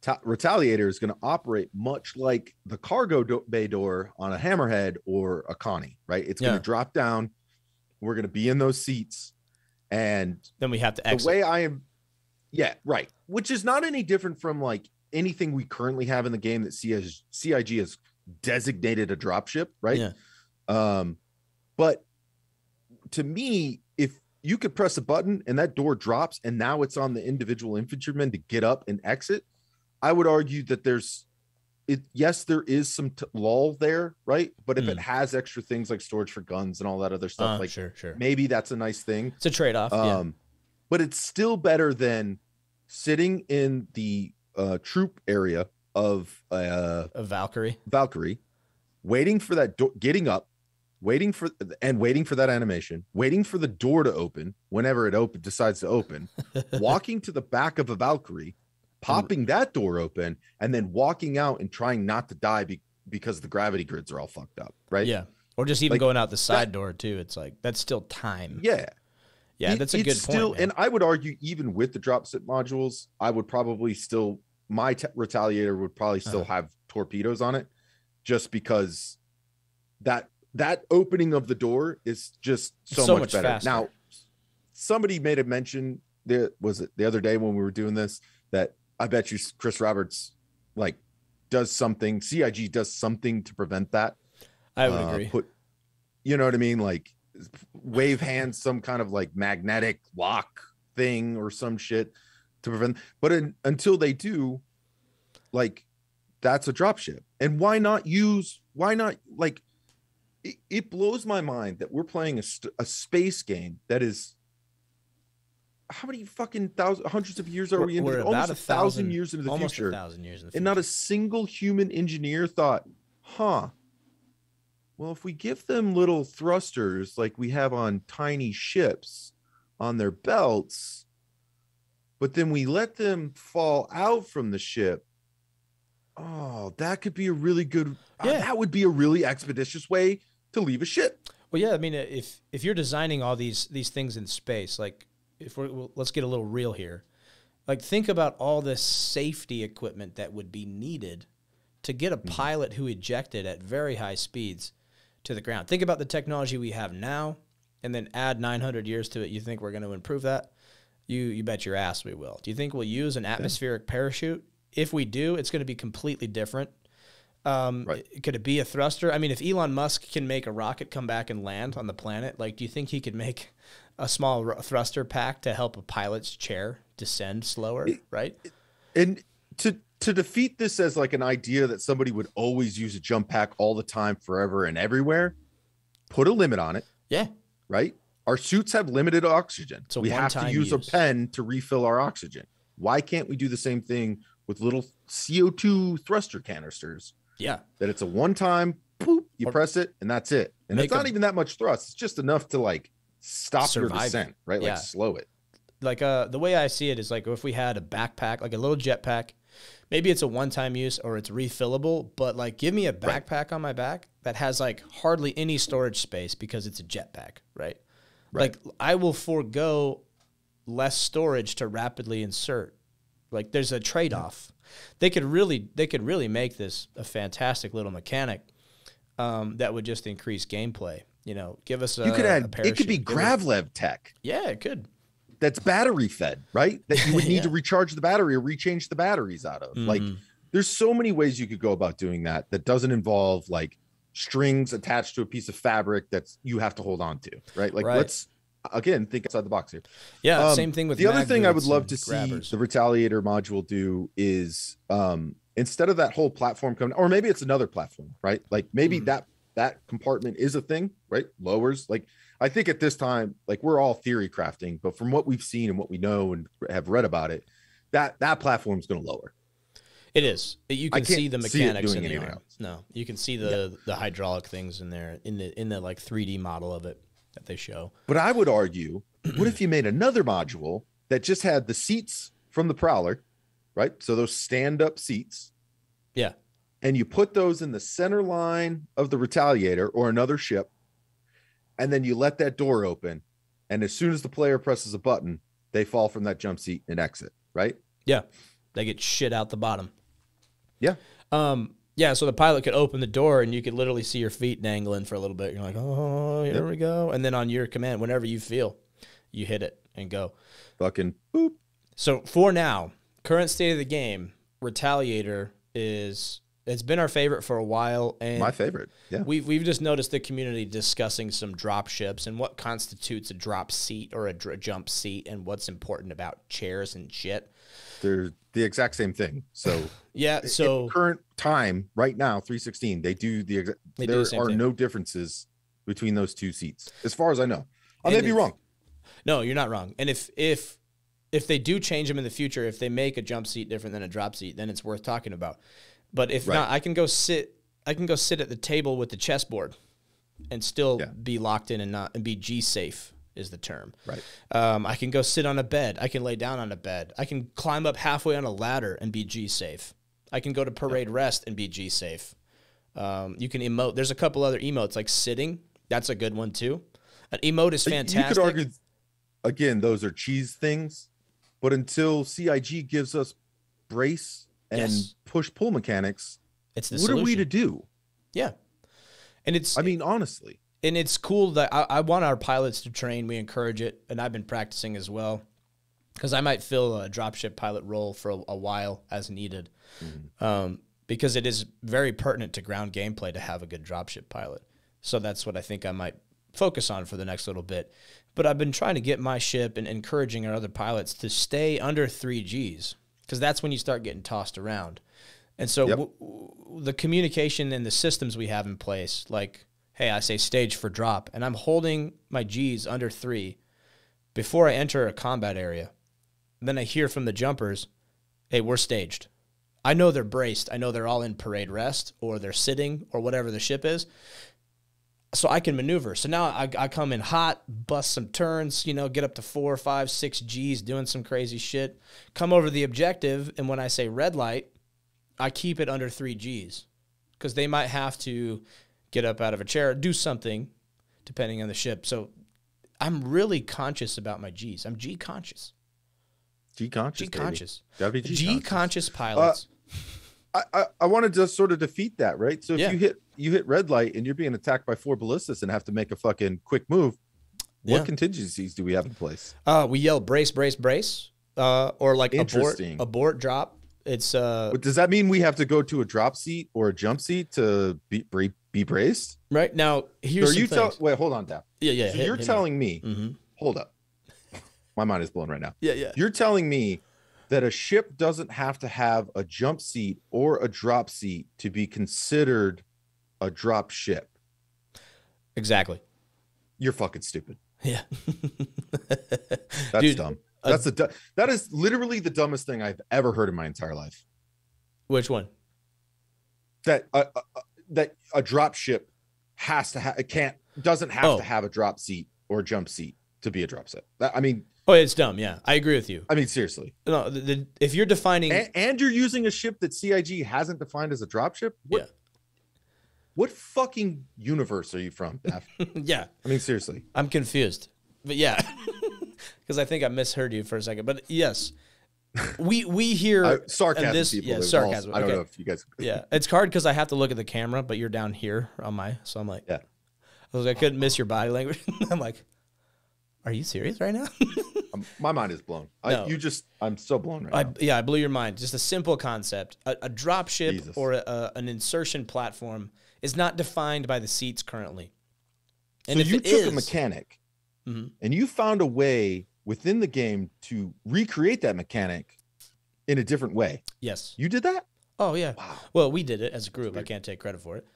ta- Retaliator is going to operate much like the cargo do- bay door on a Hammerhead or a Connie. Right? It's going
Yeah.
to drop down. We're going to be in those seats, and
then we have to Exit.
the way I am, yeah, right. Which is not any different from like anything we currently have in the game that CIG has designated a dropship, right?
Yeah.
Um, but to me, if you could press a button and that door drops, and now it's on the individual infantryman to get up and exit, I would argue that there's it. Yes, there is some t- lull there, right? But if
Hmm.
it has extra things like storage for guns and all that other stuff,
Uh,
like
sure, sure.
maybe that's a nice thing.
It's a trade off. yeah.
But it's still better than sitting in the uh, troop area of uh,
A Valkyrie.
Valkyrie, waiting for that door, getting up, waiting for and waiting for that animation, waiting for the door to open whenever it open decides to open, [LAUGHS] walking to the back of a Valkyrie, popping that door open, and then walking out and trying not to die be, because the gravity grids are all fucked up, right?
Yeah. Or just even
Like,
going out the side door too. It's like that's still time.
yeah.
Yeah, that's a
it's
good
still,
point. man.
and I would argue even with the drop sit modules, I would probably still my t- retaliator would probably still
Uh-huh.
have torpedoes on it, just because that that opening of the door is just so,
So
much,
much
better.
faster.
Now, somebody made a mention there was it the other day when we were doing this that I bet you Chris Roberts like does something CIG does something to prevent that
I would
uh,
agree.
Put, you know what I mean? Like wave hands, some kind of like magnetic lock thing or some shit to prevent. But in, until they do, like that's a dropship. And why not use? Why not like? It, it blows my mind that we're playing a, a space game that is. How many fucking thousands, hundreds of years are we in?
We're
Almost a thousand, years into the
almost
future,
a thousand years in the future.
and not a single human engineer thought, "Huh." Well, if we give them little thrusters like we have on tiny ships on their belts, but then we let them fall out from the ship. Oh, that could be a really good. uh,
Yeah.
that would be a really expeditious way to leave a ship.
Well, yeah, I mean, if if you're designing all these these things in space, like if we're well, let's get a little real here, like think about all the safety equipment that would be needed to get a pilot who ejected at very high speeds to the ground. Think about the technology we have now, and then add 900 years to it. You think we're going to improve that? You you bet your ass we will. Do you think we'll use an atmospheric parachute? If we do, it's going to be completely different. Um,
Right.
Could it be a thruster? I mean, if Elon Musk can make a rocket come back and land on the planet, like, do you think he could make a small thruster pack to help a pilot's chair descend slower? right?
And to to defeat this as like an idea that somebody would always use a jump pack all the time, forever and everywhere, put a limit on it.
Yeah.
right? Our suits have limited oxygen.
So
we have to use,
use.
a pen to refill our oxygen. Why can't we do the same thing with little CO2 thruster canisters?
Yeah.
That it's a one time, poop, you
Or-
press it, and that's it. And it's not
a-
even that much thrust. It's just enough to like stop your descent, right?
Yeah.
Like slow it.
like uh the way I see it is like if we had a backpack, like a little jetpack, maybe it's a one time use or it's refillable, but like give me a
Right.
backpack on my back that has like hardly any storage space because it's a jetpack, right?
Right.
Like I will forego less storage to rapidly insert. Like there's a trade off. They could really they could really make this a fantastic little mechanic um, that would just increase gameplay. You know, give us a
You could add it could be
parachute, give us-
Gravlev tech
Yeah, it could.
That's battery fed, right? [LAUGHS] That you would need to recharge the battery or rechange the batteries out of. Like
Mhm.
there's so many ways you could go about doing that that doesn't involve like strings attached to a piece of fabric that's you have to hold on to, right? Like
Right.
let's again think outside the box here.
Yeah,
Um,
same thing with
the other thing I would love to see the Retaliator module do is um instead of that whole platform coming, or maybe it's another platform, right? Like maybe
Mhm.
that that compartment is a thing, right? Lowers like I think at this time, like we're all theory crafting, but from what we've seen and what we know and have read about it, that that platform is going to lower.
It is. You can see the mechanics
doing
in the arm.
else.
No, you can see the the hydraulic things in there in the in the like 3D model of it that they show.
But I would argue, [CLEARS THROAT] what if you made another module that just had the seats from the Prowler, right? So those stand up seats,
Yeah.
and you put those in the center line of the Retaliator or another ship, and then you let that door open. And as soon as the player presses a button, they fall from that jump seat and exit, right?
Yeah, they get shit out the bottom.
Yeah.
Um. Yeah. So the pilot could open the door and you could literally see your feet dangling for a little bit. You're like, oh, here
Yep.
we go. And then on your command, whenever you feel, you hit it and go.
Fucking boop.
So for now, current state of the game, Retaliator is it's been our favorite for a while, and
My favorite. Yeah.
We've we've just noticed the community discussing some drop ships and what constitutes a drop seat or a dr- jump seat and what's important about chairs and shit.
They're the exact same thing. So [LAUGHS]
Yeah,
in
so
current time, right now, 316, they do the exact there
the
are
thing.
no differences between those two seats, as far as I know. I may be wrong.
no, you're not wrong. And if if if they do change them in the future, if they make a jump seat different than a drop seat, then it's worth talking about. But if
Right.
not, I can go sit. I can go sit at the table with the chessboard, and still
Yeah.
be locked in and not and be G safe is the term.
Right.
Um, I can go sit on a bed. I can lay down on a bed. I can climb up halfway on a ladder and be G safe. I can go to parade rest and be G safe. Um, you can emote. There's a couple other emotes like sitting. That's a good one too. An emote is fantastic.
You could argue, again, those are cheese things, but until CIG gives us brace and
Yes.
push pull mechanics,
it's the
what
solution.
are we to do?
Yeah, and it's
I mean, honestly,
and it's cool that I, I want our pilots to train. We encourage it, and I've been practicing as well because I might fill a dropship pilot role for a, a while as needed, um, because it is very pertinent to ground gameplay to have a good dropship pilot. So that's what I think I might focus on for the next little bit. But I've been trying to get my ship and encouraging our other pilots to stay under three Gs because that's when you start getting tossed around. And so
Yep.
w- w- the communication and the systems we have in place, like, hey, I say stage for drop, and I'm holding my G's under three before I enter a combat area. Then I hear from the jumpers, hey, we're staged. I know they're braced. I know they're all in parade rest or they're sitting or whatever the ship is. So I can maneuver. So now I, I come in hot, bust some turns, you know, get up to four, five, six G's doing some crazy shit. Come over the objective. And when I say red light, I keep it under three G's because they might have to get up out of a chair, do something depending on the ship. So I'm really conscious about my G's. I'm G conscious.
G conscious.
G conscious.
Gotta be
G
G
conscious uh, pilots.
I, I, I wanted to sort of defeat that, right? So if
Yeah.
you hit you hit red light and you're being attacked by four ballistas and have to make a fucking quick move, what
Yeah.
contingencies do we have in place?
Uh, we yell brace, brace, brace, uh, or like abort, abort, drop. It's uh,
But does that mean we have to go to a drop seat or a jump seat to be bra- be braced?
right now. Here's some
you tell wait, hold on, Daft.
yeah, yeah.
so
hit-
you're
hit me.
telling me,
Mhm.
hold up. My mind is blown right now.
Yeah, yeah.
You're telling me that a ship doesn't have to have a jump seat or a drop seat to be considered a drop ship.
Exactly.
You're fucking stupid.
Yeah. [LAUGHS]
That's
Dude,
dumb.
a-
That's the du- that is literally the dumbest thing I've ever heard in my entire life.
Which one?
That uh, uh, uh, that a drop ship has to have it can't doesn't have
Oh.
to have a drop seat or jump seat to be a drop set. That, I mean,
Oh, it's dumb. Yeah, I agree with you.
I mean seriously.
No, the, the, if you're defining,
And, and you're using a ship that CIG hasn't defined as a drop ship. What,
Yeah.
What fucking universe are you from, [LAUGHS]
yeah,
I mean seriously.
I'm confused. But yeah, [LAUGHS] because I think I misheard you for a second. But yes, we we hear [LAUGHS]
Uh, sarcasm,
this-
people.
yeah, sarcasm,
I don't
okay.
know if you guys.
yeah, it's hard because I have to look at the camera, but you're down here on my, so I'm like,
Yeah.
I was like, I couldn't miss your body language. I'm like, are you serious right now? [LAUGHS]
Um, my mind is blown.
No.
I, you just, I'm so blown right
I,
now.
yeah, I blew your mind. Just a simple concept. A, a drop ship
Jesus.
or a, a- an insertion platform is not defined by the seats currently. And
so
if
you
it
took a
is-
mechanic
Mhm.
and you found a way within the game to recreate that mechanic in a different way.
Yes.
You did that?
Oh yeah.
Wow.
Well, we did it as a group. I can't take credit for it.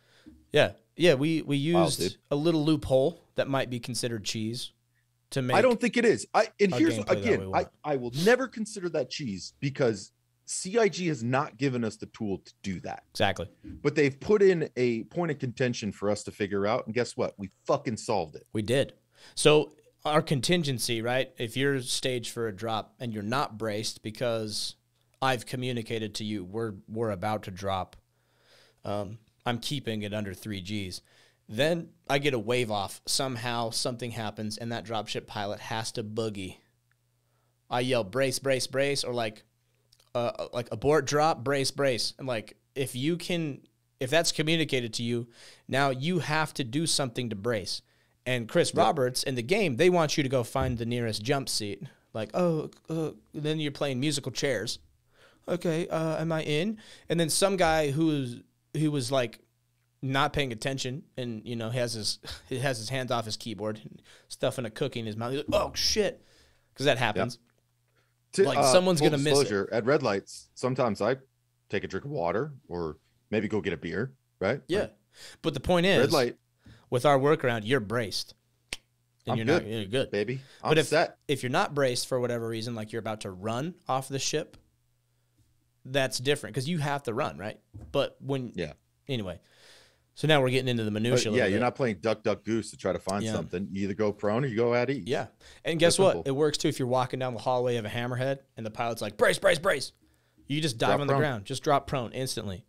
Yeah. Yeah. We we used
dude.
a little loophole that might be considered cheese to make.
I don't think it is. I and here's again, I. I will never consider that cheese because CIG has not given us the tool to do that.
exactly.
But they've put in a point of contention for us to figure out. And guess what? We fucking solved it.
We did. So our contingency, right? If you're staged for a drop and you're not braced because I've communicated to you we're we're about to drop, um, I'm keeping it under three Gs. Then I get a wave off. Somehow something happens and that dropship pilot has to boogie. I yell brace, brace, brace, or like, uh, like abort, drop, brace, brace, and like if you can, if that's communicated to you, now you have to do something to brace. And Chris Roberts in the game, they want you to go find the nearest jump seat. Like, oh, uh, then you're playing musical chairs. Okay, uh, am I in? And then some guy who's who was like not paying attention and you know has his [LAUGHS] he has his hands off his keyboard, and stuffing a cookie in his mouth. Like, oh shit, because that happens.
To-
Like, uh,
someone's
gonna miss it.
At red lights, sometimes I take a drink of water or maybe go get a beer. Right?
Yeah, but the point is,
Red light,
with our workaround, you're braced, and
I'm
you're
good.
not you're good.
baby. I'm
But if
set.
if you're not braced for whatever reason, like you're about to run off the ship, that's different because you have to run, right? But when
Yeah.
anyway, so now we're getting into the minutia. a
yeah, you're
bit.
not playing duck, duck, goose to try to find
Yeah.
something. You either go prone or you go at ease.
Yeah, and guess
That's
what?
simple.
It works too if you're walking down the hallway of a hammerhead and the pilot's like brace, brace, brace. You just dive
Drop
on the ground, just drop prone instantly,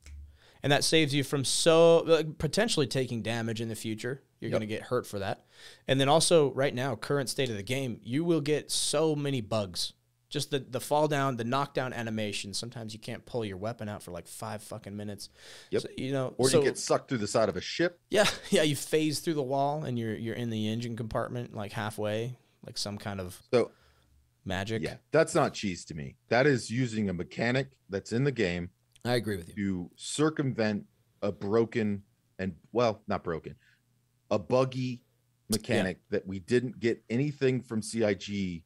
and that saves you from so like, potentially taking damage in the future. You're
Yep.
going to get hurt for that, and then also right now, current state of the game, you will get so many bugs. Just the the fall down, the knockdown animation. Sometimes you can't pull your weapon out for like five fucking minutes.
Yep.
So, you know,
Or
so-
you get sucked through the side of a ship.
yeah, [LAUGHS] yeah, you phase through the wall and you're you're in the engine compartment like halfway, like some kind of
So
magic.
yeah, that's not cheese to me. That is using a mechanic that's in the game
I agree with you.
to circumvent a broken and well, not broken, a buggy mechanic that we didn't get anything from CIG.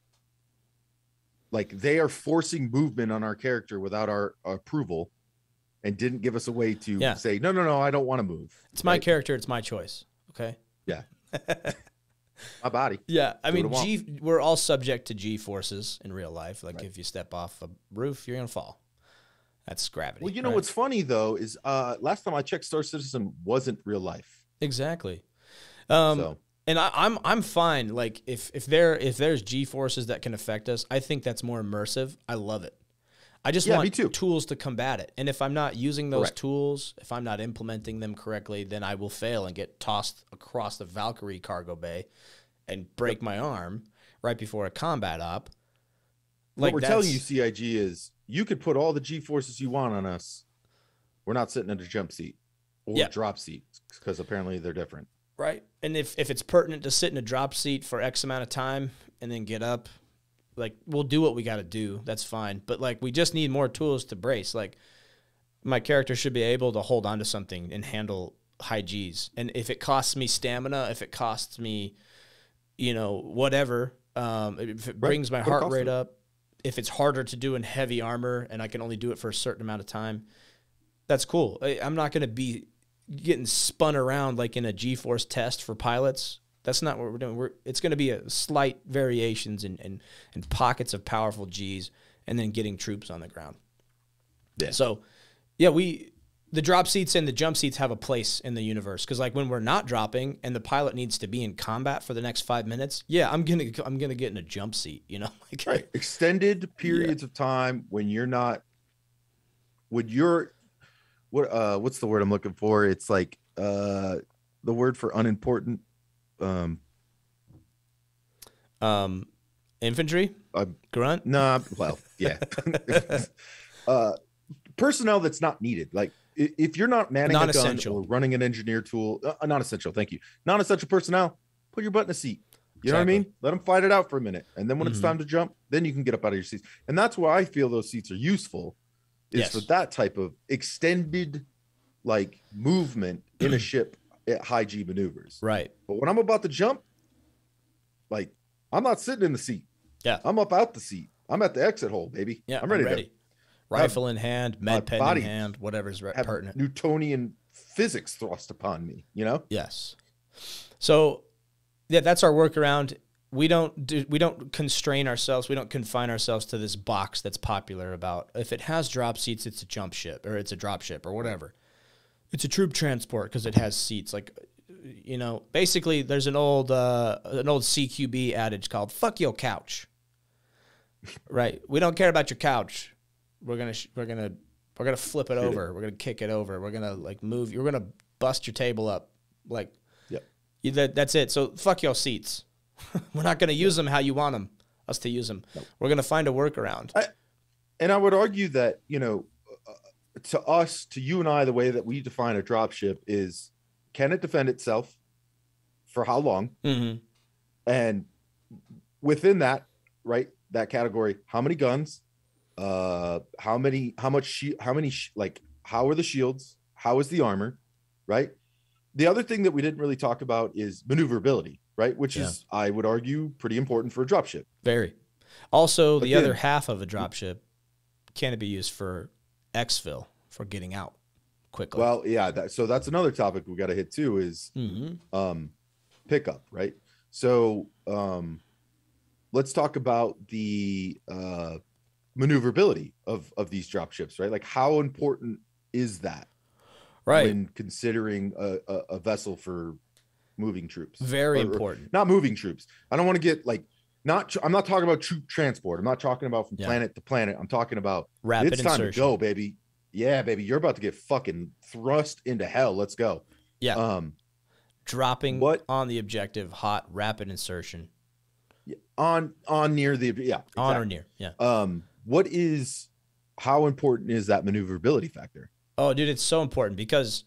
Like they are forcing movement on our character without our approval. and didn't give us a way to
Yeah.
say no, no, no, I don't want to move.
It's my
Right?
character. It's my choice. Okay.
Yeah, [LAUGHS] my body.
Yeah, I
Do
mean, G. We're all subject to G forces in real life. Like if you step off a roof, you're gonna fall. That's gravity.
Well, you know
right?
what's funny though is uh last time I checked, Star Citizen wasn't real life.
exactly. Um,
so
and I, I'm I'm fine. Like if if there if there's G forces that can affect us, I think that's more immersive. I love it. I just
Yeah,
want
too.
tools to combat it. And if I'm not using those
Correct.
tools, if I'm not implementing them correctly, then I will fail and get tossed across the Valkyrie cargo bay and break my arm right before a combat op.
what we're telling you, CIG, is you could put all the G forces you want on us. We're not sitting in a jump seat or
Yeah.
drop seat because apparently they're different.
Right. And if, if it's pertinent to sit in a drop seat for X amount of time and then get up, like we'll do what we got to do. That's fine. But like we just need more tools to brace. Like my character should be able to hold on to something and handle high G's. And if it costs me stamina, if it costs me, you know, whatever, um, if it brings my heart rate up, if it's harder to do in heavy armor and I can only do it for a certain amount of time, that's cool. I, I'm not going to be getting spun around like in a G-force test for pilots. That's not what we're doing. We're it's going to be a slight variations in, in in pockets of powerful G's, and then getting troops on the ground.
Yeah.
So, yeah, we the drop seats and the jump seats have a place in the universe because like when we're not dropping and the pilot needs to be in combat for the next five minutes, yeah, I'm gonna I'm gonna get in a jump seat. You know, [LAUGHS] like
Right. Extended periods of time when you're not when you're what uh what's the word I'm looking for? It's like uh the word for unimportant um
um, infantry,
uh,
grunt.
Nah, well, yeah. [LAUGHS] [LAUGHS] uh, personnel that's not needed. Like if you're not manning a gun or running an engineer tool, uh, non-essential. Thank you. Non-essential personnel. Put your butt in a seat. You know what I mean? Let them fight it out for a minute, and then when it's
Mhm.
time to jump, then you can get up out of your seats. And that's why I feel those seats are useful. Is
Yes.
for that type of extended, like movement in a ship at high G maneuvers.
Right.
But when I'm about to jump, like I'm not sitting in the seat.
Yeah.
I'm up out the seat. I'm at the exit hole, baby.
Yeah,
I'm ready, to
Rifle in hand, med pen
body
in hand, whatever's
have
pertinent.
Newtonian physics thrust upon me. You know,
Yes. So, yeah, that's our workaround. We don't do, we don't constrain ourselves. We don't confine ourselves to this box that's popular about if it has drop seats, it's a jump ship or it's a drop ship or whatever. It's a troop transport because it has seats. Like, you know, basically, there's an old uh, an old CQB adage called "fuck your couch." right. We don't care about your couch. We're gonna sh- we're gonna we're gonna flip it. over. We're gonna kick it over. We're gonna like move. You're gonna bust your table up. Like,
Yep.
you- that, that's it. So fuck your seats. [LAUGHS] we're not gonna use them how you want them us to use them. We're gonna find a workaround.
and I would argue that you know, uh, to us, to you and I, the way that we define a dropship is, can it defend itself? For how long?
Mm-hmm.
And within that, right, that category, how many guns? Uh, how many? How much? She, how many? sh- Like, how are the shields? How is the armor? Right. The other thing that we didn't really talk about is maneuverability, right? Which
Yeah.
is, I would argue, pretty important for a dropship.
Very. Also, the
Again-
other half of a dropship can it be used for exfil for getting out quickly?
Well, yeah. That, so that's another topic we got to hit too. Is
hmm
um pickup right so um let's talk about the uh maneuverability of of these drop ships right like how important is that
right.
when considering a, a, a vessel for moving troops
Very
Or- or
important.
not moving troops i don't want to get like not i'm not talking about troop transport i'm not talking about from
Yeah.
planet to planet i'm talking about
Rapid
it's time
insertion.
to go baby yeah baby you're about to get fucking thrust into hell let's go
Yeah.
um
Dropping
What-
on the objective, hot, rapid insertion.
on on near the yeah
On or near. Yeah.
um what is how important is that maneuverability factor
Oh, dude, it's so important because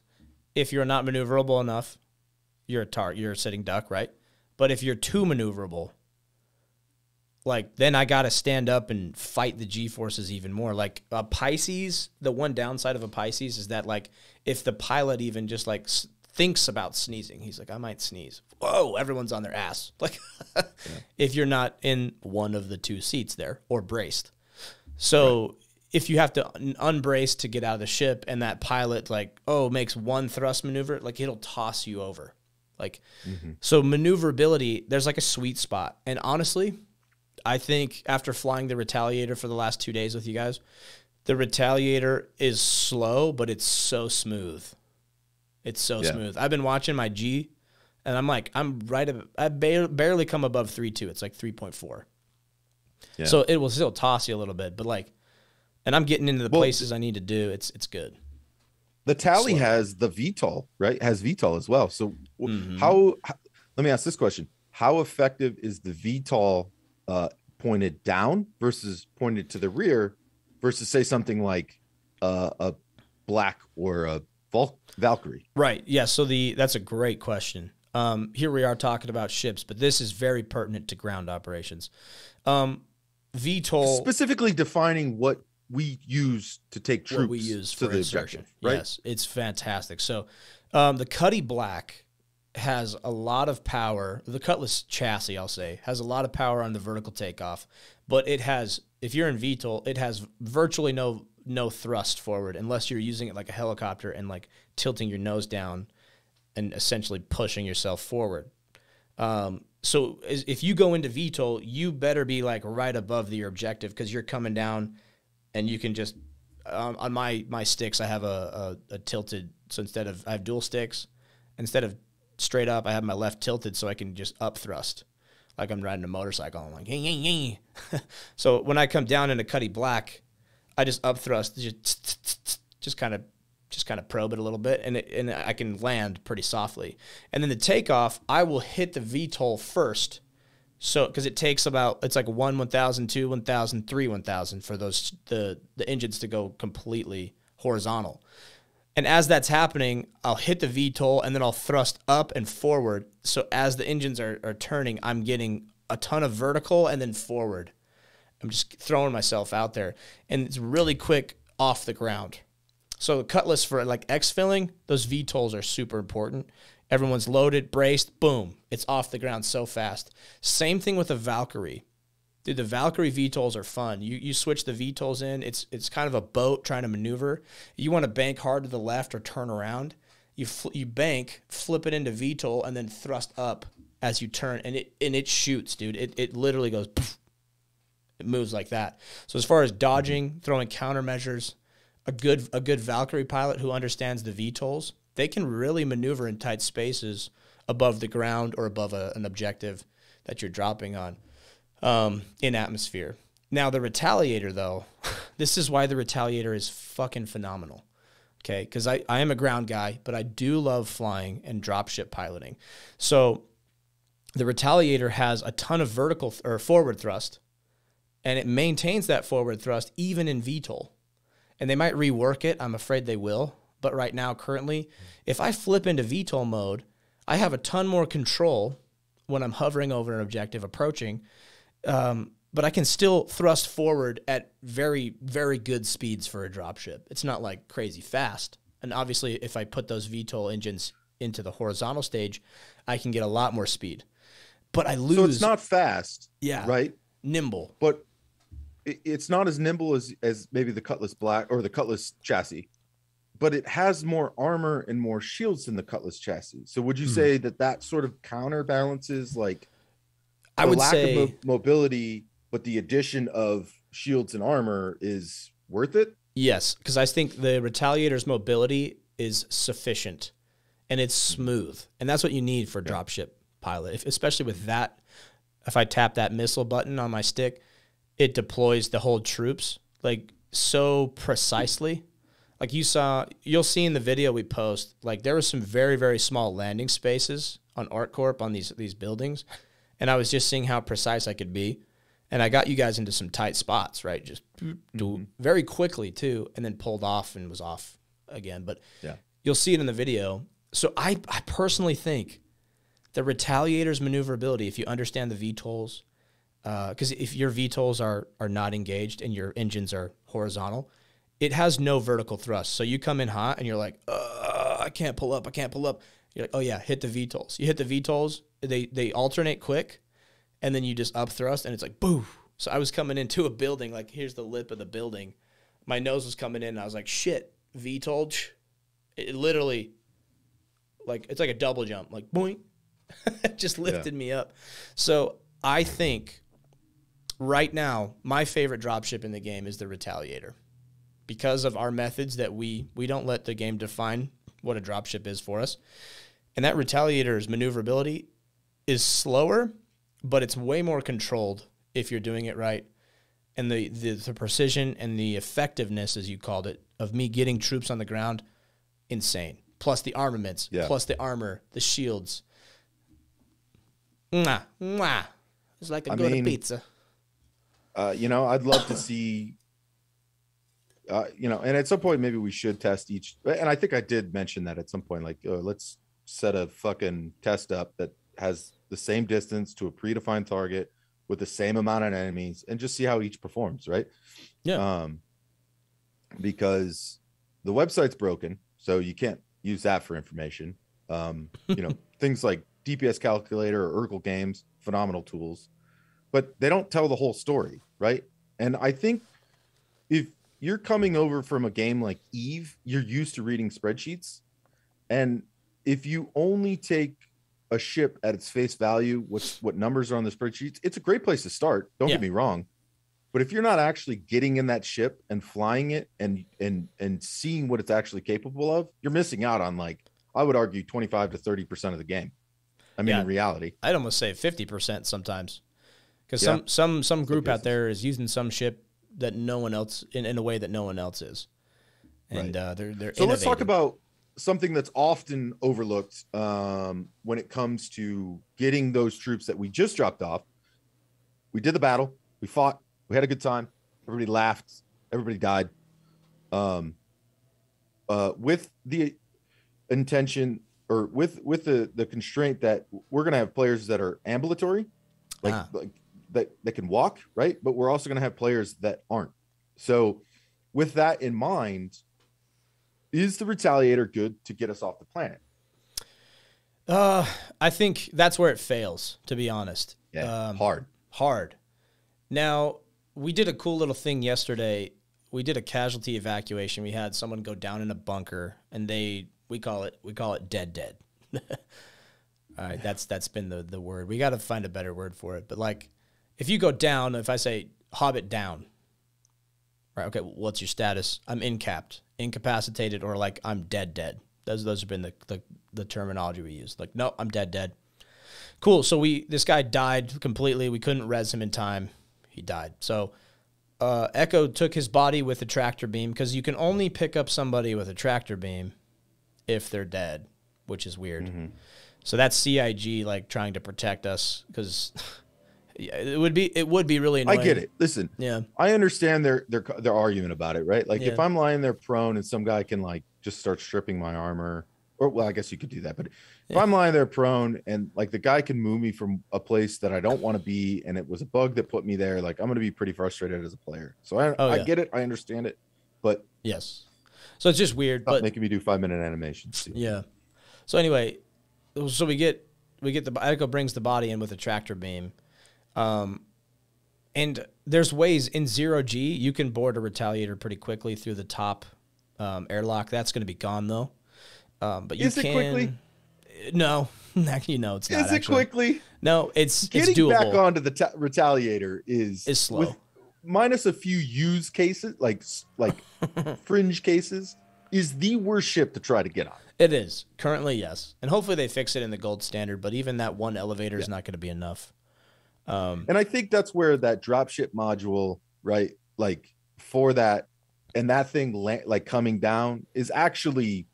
if you're not maneuverable enough, you're a tar you're a sitting duck, right? But if you're too maneuverable, like then I got to stand up and fight the G forces even more. Like a Pisces, the one downside of a Pisces is that like if the pilot even just like s- thinks about sneezing, he's like, I might sneeze. Whoa, everyone's on their ass. [LAUGHS] Like if you're not in one of the two seats there or braced. So if you have to un- unbrace to get out of the ship and that pilot like oh makes one thrust maneuver like it'll toss you over like mm-hmm. so maneuverability there's like a sweet spot. And honestly i think after flying the retaliator for the last two days with you guys the retaliator is slow but it's so smooth. It's so
Yeah.
smooth. I've been watching my g and i'm like i'm right ab- i ba- barely come above 3.2 it's like 3.4
Yeah.
so it will still toss you a little bit but like and i'm getting into the
Well,
places i need to do. It's it's good
The tally has the VTOL, right? Has VTOL as well. So
Mhm.
how, how? Let me ask this question: How effective is the VTOL uh, pointed down versus pointed to the rear, versus say something like uh, a black or a Val- Valkyrie?
Right. Yeah. So the that's a great question. Um, here we are talking about ships, but this is very pertinent to ground operations. Um, VTOL,
Specifically defining what we use to take troops
what we use
to
for
the
insertion.
objective, right?
Yes, it's fantastic. So um, the Cuddy Black has a lot of power. The Cutlass chassis, I'll say, has a lot of power on the vertical takeoff, but it has, if you're in VTOL, it has virtually no no thrust forward unless you're using it like a helicopter and like tilting your nose down and essentially pushing yourself forward. Um, so if you go into VTOL, you better be like right above the, your objective because you're coming down, and you can just um, on my my sticks I have a, a, a tilted. So instead of I have dual sticks, instead of straight up, I have my left tilted so I can just up thrust, like I'm riding a motorcycle. I'm like, ying, ying, ying. so when I come down in a Cuddy Black, I just up thrust, just just kind of just kind of probe it a little bit, and it, and I can land pretty softly. And then the takeoff, I will hit the VTOL first. So, because it takes about it's like one one thousand, two one thousand, three one thousand for those the the engines to go completely horizontal. And as that's happening, I'll hit the VTOL and then I'll thrust up and forward. So as the engines are, are turning, I'm getting a ton of vertical and then forward. I'm just throwing myself out there, and it's really quick off the ground. So the Cutlass for like X filling, those VTOLs are super important. Everyone's loaded, braced, boom, it's off the ground so fast. Same thing with a Valkyrie. Dude, the Valkyrie VTOLs are fun. You you switch the VTOLs in. It's it's kind of a boat trying to maneuver. You want to bank hard to the left or turn around. You you bank, flip it into VTOL, and then thrust up as you turn, and it and it shoots, dude. It it literally goes. poof. It moves like that. So as far as dodging, throwing countermeasures, a good a good Valkyrie pilot who understands the VTOLs, they can really maneuver in tight spaces above the ground or above a, an objective that you're dropping on um, in atmosphere. Now the Retaliator, though, [LAUGHS] this is why the Retaliator is fucking phenomenal. Okay, because I, I am a ground guy, but I do love flying and dropship piloting. So the Retaliator has a ton of vertical or forward thrust, and it maintains that forward thrust even in VTOL. And they might rework it. I'm afraid they will. But right now, currently, if I flip into VTOL mode, I have a ton more control when I'm hovering over an objective approaching. Um, but I can still thrust forward at very, very good speeds for a dropship. It's not like crazy fast. And obviously, if I put those VTOL engines into the horizontal stage, I can get a lot more speed. But I lose.
So it's not fast,
yeah,
right?
nimble.
But it's not as nimble as as maybe the Cutlass Black or the Cutlass chassis, but it has more armor and more shields than the Cutlass chassis. So would you
Hmm.
say that that sort of counterbalances like
I would
lack
say
of mo- mobility, but the addition of shields and armor is worth it?
Yes, because I think the Retaliator's mobility is sufficient and it's smooth. And that's what you need for a dropship pilot, if, especially with that. If I tap that missile button on my stick, it deploys the whole troops like so precisely. Like you saw, you'll see in the video we post, like there were some very, very small landing spaces on ArcCorp on these these buildings. And I was just seeing how precise I could be. And I got you guys into some tight spots, right? Just
Mm-hmm.
very quickly too, and then pulled off and was off again. But
Yeah.
you'll see it in the video. So I, I personally think the Retaliator's maneuverability, if you understand the VTOLs, because if your VTOLs are are not engaged and your engines are horizontal, it has no vertical thrust. So you come in hot and you're like, I can't pull up, I can't pull up. You're like, oh yeah, hit the VTOLs. You hit the VTOLs, they they alternate quick, and then you just up thrust and it's like boo. So I was coming into a building, like here's the lip of the building. my nose was coming in. And I was like, shit, VTOL. It literally, like, it's like a double jump, like, boing. it [LAUGHS] just lifted me up. So I think right now, my favorite dropship in the game is the Retaliator because of our methods that we we don't let the game define what a dropship is for us. And that Retaliator's maneuverability is slower, but it's way more controlled if you're doing it right. And the, the, the precision and the effectiveness, as you called it, of me getting troops on the ground, insane. Plus the armaments,
Yeah.
plus the armor, the shields. Mwah, mwah. It's like a
I
good
mean-
pizza.
uh, you know, I'd love to see, uh, you know, and at some point maybe we should test each. And I think I did mention that at some point, like uh, let's set a fucking test up that has the same distance to a predefined target with the same amount of enemies, and just see how each performs, right?
Yeah.
Um, because the website's broken, so you can't use that for information. Um, [LAUGHS] you know, things like DPS calculator or Erkul games, phenomenal tools, but they don't tell the whole story, right? And I think if you're coming over from a game like Eve, you're used to reading spreadsheets. And if you only take a ship at its face value, what's what numbers are on the spreadsheets, it's a great place to start. Don't
Yeah.
get me wrong. But if you're not actually getting in that ship and flying it and and and seeing what it's actually capable of, you're missing out on like I would argue 25 to 30 percent of the game. I mean,
Yeah.
in reality,
I'd almost say fifty percent sometimes, because
Yeah.
some some some group out there is using some ship that no one else in, in a way that no one else is, and
Right.
uh, they're they're.
So let's talk about something that's often overlooked um, when it comes to getting those troops that we just dropped off. We did the battle. We fought. We had a good time. Everybody laughed. Everybody died. Um, uh, with the intention or with with the the constraint that we're going to have players that are ambulatory, like,
Ah.
like that that can walk, right? But we're also going to have players that aren't. So, with that in mind, is the retaliator good to get us off the planet?
Uh, I think that's where it fails. To be honest,
Yeah,
Um,
hard.
hard. Now we did a cool little thing yesterday. We did a casualty evacuation. We had someone go down in a bunker, and they we call it we call it dead dead. [LAUGHS] All right, that's that's been the the word. We got to find a better word for it. But like, if you go down, if I say hobbit down, right? Okay, what's your status? I'm incapped, incapacitated, or like I'm dead dead. Those those have been the the, the terminology we use. Like, no, I'm dead dead. Cool. So we this guy died completely. We couldn't res him in time. He died. So uh, Echo took his body with a tractor beam because you can only pick up somebody with a tractor beam if they're dead, which is weird.
Mm-hmm.
So that's CIG like trying to protect us because [LAUGHS] it would be it would be really
I get it. Listen,
Yeah.
I understand their their their argument about it, right? Like if I'm lying there prone and some guy can like just start stripping my armor, or well, I guess you could do that. But if I'm lying there prone and like the guy can move me from a place that I don't want to be, and it was a bug that put me there, like I'm gonna be pretty frustrated as a player. So I
Oh,
I
yeah.
get it, I understand it, but
Yes. So it's just weird, but
making me do five minute animations. too.
Yeah. So anyway, so we get we get the Echo brings the body in with a tractor beam, um, and there's ways in zero G you can board a retaliator pretty quickly through the top um, airlock. That's going to be gone though. Um, but you
Is it
can.
quickly?
No, [LAUGHS] you know it's not.
Is it
actually.
quickly?
No, it's
Getting
it's doable.
back onto the ta- retaliator is
Is slow.
with- minus a few use cases, like like [LAUGHS] fringe cases, is the worst ship to try to get on.
It is currently yes, and hopefully they fix it in the gold standard. But even that one elevator is not going to be enough. Um,
And I think that's where that dropship module, right? Like for that, and that thing la- like coming down is actually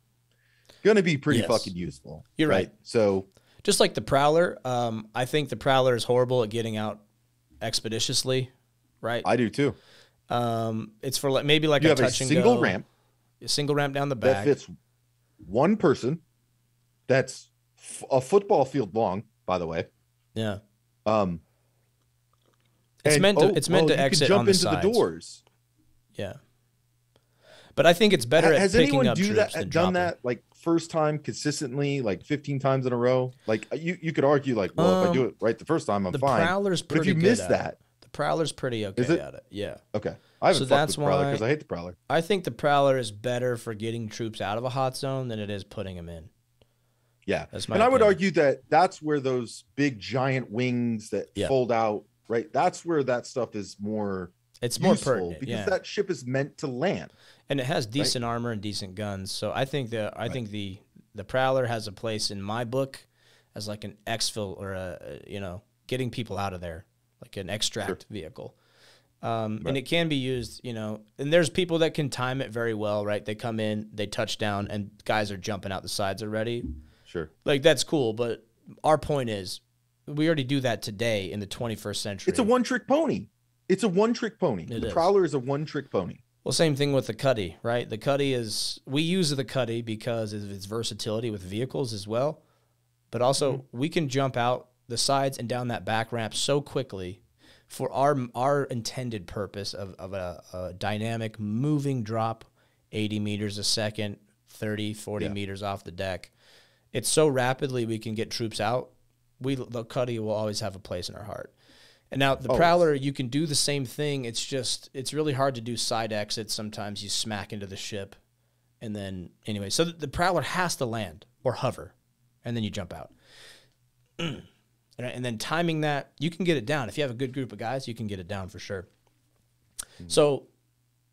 going to be pretty
Yes.
fucking useful.
You're right.
So
just like the Prowler, um, I think the Prowler is horrible at getting out expeditiously. Right.
I do too.
um, it's for like maybe like
You
a
have a
touch and
single
go,
ramp
a single ramp down the back that
fits one person. That's f- a football field long, by the way.
Yeah.
Um,
It's
and-
meant to.
oh,
it's meant
well,
to exit
jump
on the
into
sides.
the doors.
Yeah. But I think it's better
Has
picking
anyone do that done
dropping.
that like first time consistently, like 15 times in a row? Like you, you could argue like, well, if I
Um,
do it right the first time, I'm
The
fine.
Prowler's
But if you
good
miss
at it.
that,
The Prowler's pretty okay
Is it?
at it. Yeah.
Okay, I haven't
So that's why-
because I hate the Prowler.
I think the Prowler is better for getting troops out of a hot zone than it is putting them in.
Yeah,
That's my
and I would argue that that's where those big giant wings that
Yeah.
fold out, right? That's where that stuff is more
It's more
useful
pertinent.
because
yeah.
that ship is meant to land.
and it has decent armor and decent guns. So I think the I think the the Prowler has a place in my book as like an exfil or a you know getting people out of there, like an extract vehicle. Um,
Right.
And it can be used, you know. And there's people that can time it very well, right? They come in, they touch down, and guys are jumping out the sides already.
Sure,
Like that's cool, but our point is, we already do that today in the 21st century.
it's a one-trick pony. It's a one-trick pony.
It
the
is.
Prowler is a one-trick pony.
Well, same thing with the Cuddy, right? The Cuddy is we use the Cuddy because of its versatility with vehicles as well, but also
Mm-hmm.
we can jump out the sides and down that back ramp so quickly for our our intended purpose of, of a, a dynamic moving drop 80 meters a second 30 40
Yeah.
meters off the deck it's so rapidly we can get troops out we the cuddy will always have a place in our heart. And now the
Always.
prowler you can do the same thing. It's just it's really hard to do side exits. Sometimes you smack into the ship and then anyway so the, the prowler has to land or hover and then you jump out. [CLEARS THROAT] And, and then timing that you can get it down. If you have a good group of guys you can get it down for sure. Hmm. So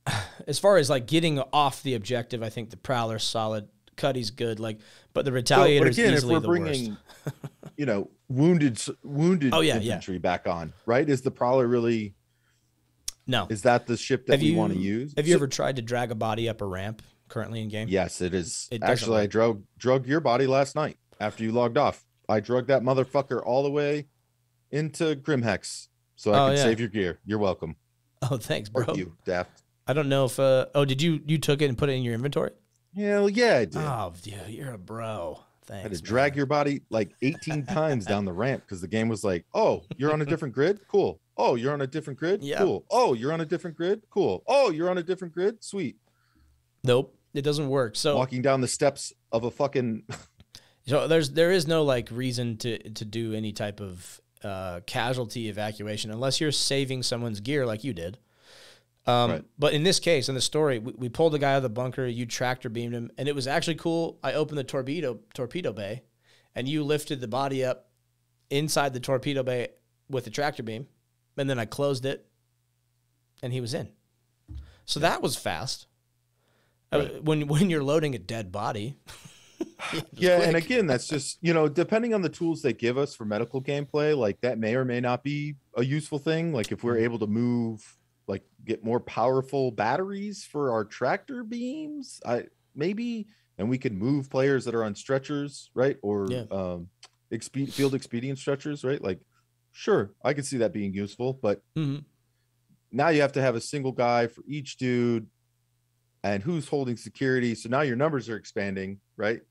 [SIGHS] as far as like getting off the objective i think the prowler's solid cuddy's good like but the retaliator So,
but
is
again, if we're bringing, [LAUGHS] you know, wounded, wounded
Oh, yeah, yeah.
infantry back on, right? Is the Prowler really?
no
Is that the ship that
have
we
you
want to use?
have you
So-
ever tried to drag a body up a ramp currently in game
Yes, it is.
It
Actually, I drug drug your body last night after you logged off. I drug that motherfucker all the way into Grimhex so I
Oh,
could
yeah.
save your gear. You're welcome. [LAUGHS]
oh thanks
Or
bro
you, Daft.
i don't know if uh oh did you you took it and put it in your inventory
Hell yeah, I did.
oh dude you're a bro thanks
I had to
man.
drag your body like 18 times down the ramp because the game was like, oh, you're on a different grid? Cool. Oh, you're on a different grid?
Yeah.
Cool. Oh, you're on a different grid? Cool. Oh, you're on a different grid? Sweet.
nope it doesn't work so
Walking down the steps of a fucking [LAUGHS]
So there's there is no like reason to to do any type of uh, casualty evacuation unless you're saving someone's gear like you did. Um,
Right.
But in this case, in the story, we, we pulled the guy out of the bunker. You tractor beamed him, and it was actually cool. I opened the torpedo torpedo bay, and you lifted the body up inside the torpedo bay with the tractor beam, and then I closed it, and he was in. So that was fast. Uh,
Right.
when when you're loading a dead body. [LAUGHS] [LAUGHS]
yeah and again that's just you know depending on the tools they give us for medical gameplay like that may or may not be a useful thing like if
Mm-hmm.
we're able to move like get more powerful batteries for our tractor beams i maybe and we can move players that are on stretchers right or
Yeah.
um expe- field expedient stretchers right like sure i could see that being useful but
Mhm.
now you have to have a single guy for each dude and who's holding security so now your numbers are expanding right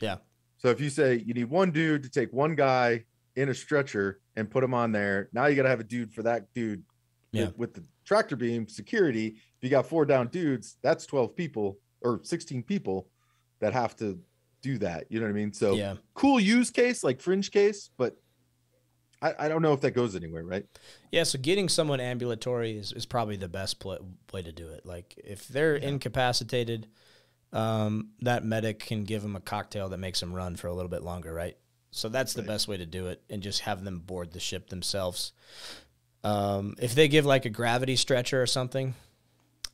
Yeah.
so if you say you need one dude to take one guy in a stretcher and put him on there, now you got to have a dude for that dude
Yeah.
with, with the tractor beam security. If you got four down dudes, that's 12 people or 16 people that have to do that. You know what I mean? So
Yeah.
cool use case, like fringe case, but I, I don't know if that goes anywhere, right?
Yeah, so getting someone ambulatory is, is probably the best pl- way to do it. Like if they're
Yeah.
incapacitated, um, that medic can give them a cocktail that makes them run for a little bit longer, right? So that's the
Right.
best way to do it, and just have them board the ship themselves. Um, if they give like a gravity stretcher or something,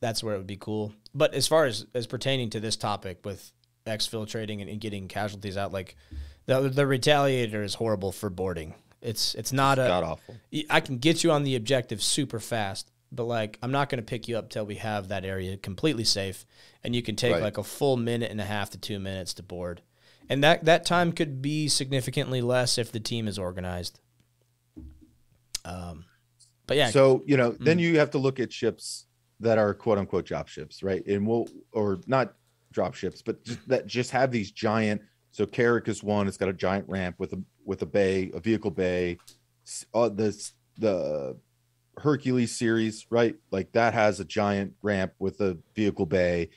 that's where it would be cool. But as far as as pertaining to this topic with exfiltrating and, and getting casualties out, like the the retaliator is horrible for boarding. It's it's not a
God awful.
I can get you on the objective super fast, but like I'm not going to pick you up till we have that area completely safe, and you can take
Right.
like a full minute and a half to two minutes to board, and that that time could be significantly less if the team is organized. Um, but yeah,
So, you know,
Mm.
then you have to look at ships that are quote unquote drop ships, right? And we'll, or not drop ships, but just, that just have these giant. So Carrack is one. It's got a giant ramp with a with a bay, a vehicle bay. Uh, the the Hercules series, right? Like that has a giant ramp with a vehicle bay.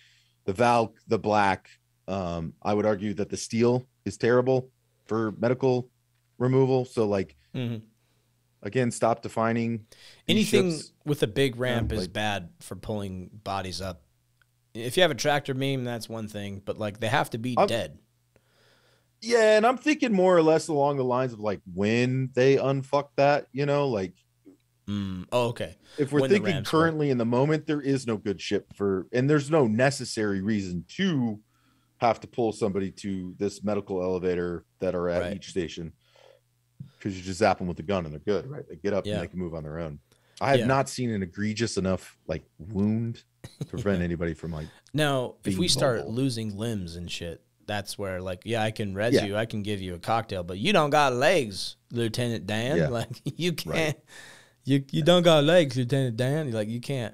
The Val, the black. Um, I would argue that the steel is terrible for medical removal. So like
mhm.
Again, stop defining
Anything
ships.
with a big ramp is
like-
bad for pulling bodies up. If you have a tractor beam, that's one thing, but like they have to be
I'm-
dead.
Yeah, and I'm thinking more or less along the lines of like when they unfuck that, you know, like
Mm. Oh, okay.
if we're
When
thinking
work.
currently in the moment, there is no good ship for, and there's no necessary reason to have to pull somebody to this medical elevator that are at
Right.
each station because you just zap them with the gun and they're good, right? They get up
Yeah.
and they can move on their own. I have
Yeah.
not seen an egregious enough like wound to [LAUGHS] prevent anybody from like
Now, if we start
mobile.
losing limbs and shit, that's where like, yeah, I can res
Yeah.
you, I can give you a cocktail, but you don't got legs, Lieutenant Dan.
Yeah. [LAUGHS]
Like you can't, you you don't got legs, Lieutenant Dan. Like you can't,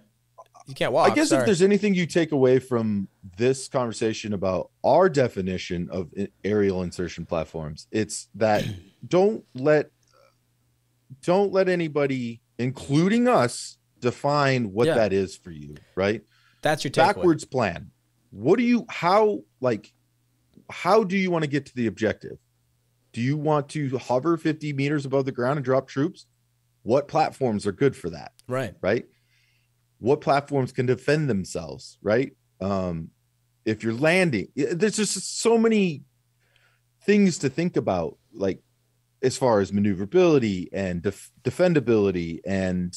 you can't walk.
I guess
sorry.
if there's anything you take away from this conversation about our definition of aerial insertion platforms, it's that [CLEARS THROAT] don't let don't let anybody, including us, define what
Yeah.
that is for you, right?
that's your takeaway.
Backwards plan. What do you how like how do you want to get to the objective? Do you want to hover 50 meters above the ground and drop troops? What platforms are good for that?
right?
right? What platforms can defend themselves, right? Um, if you're landing, there's just so many things to think about, like as far as maneuverability and def- defendability and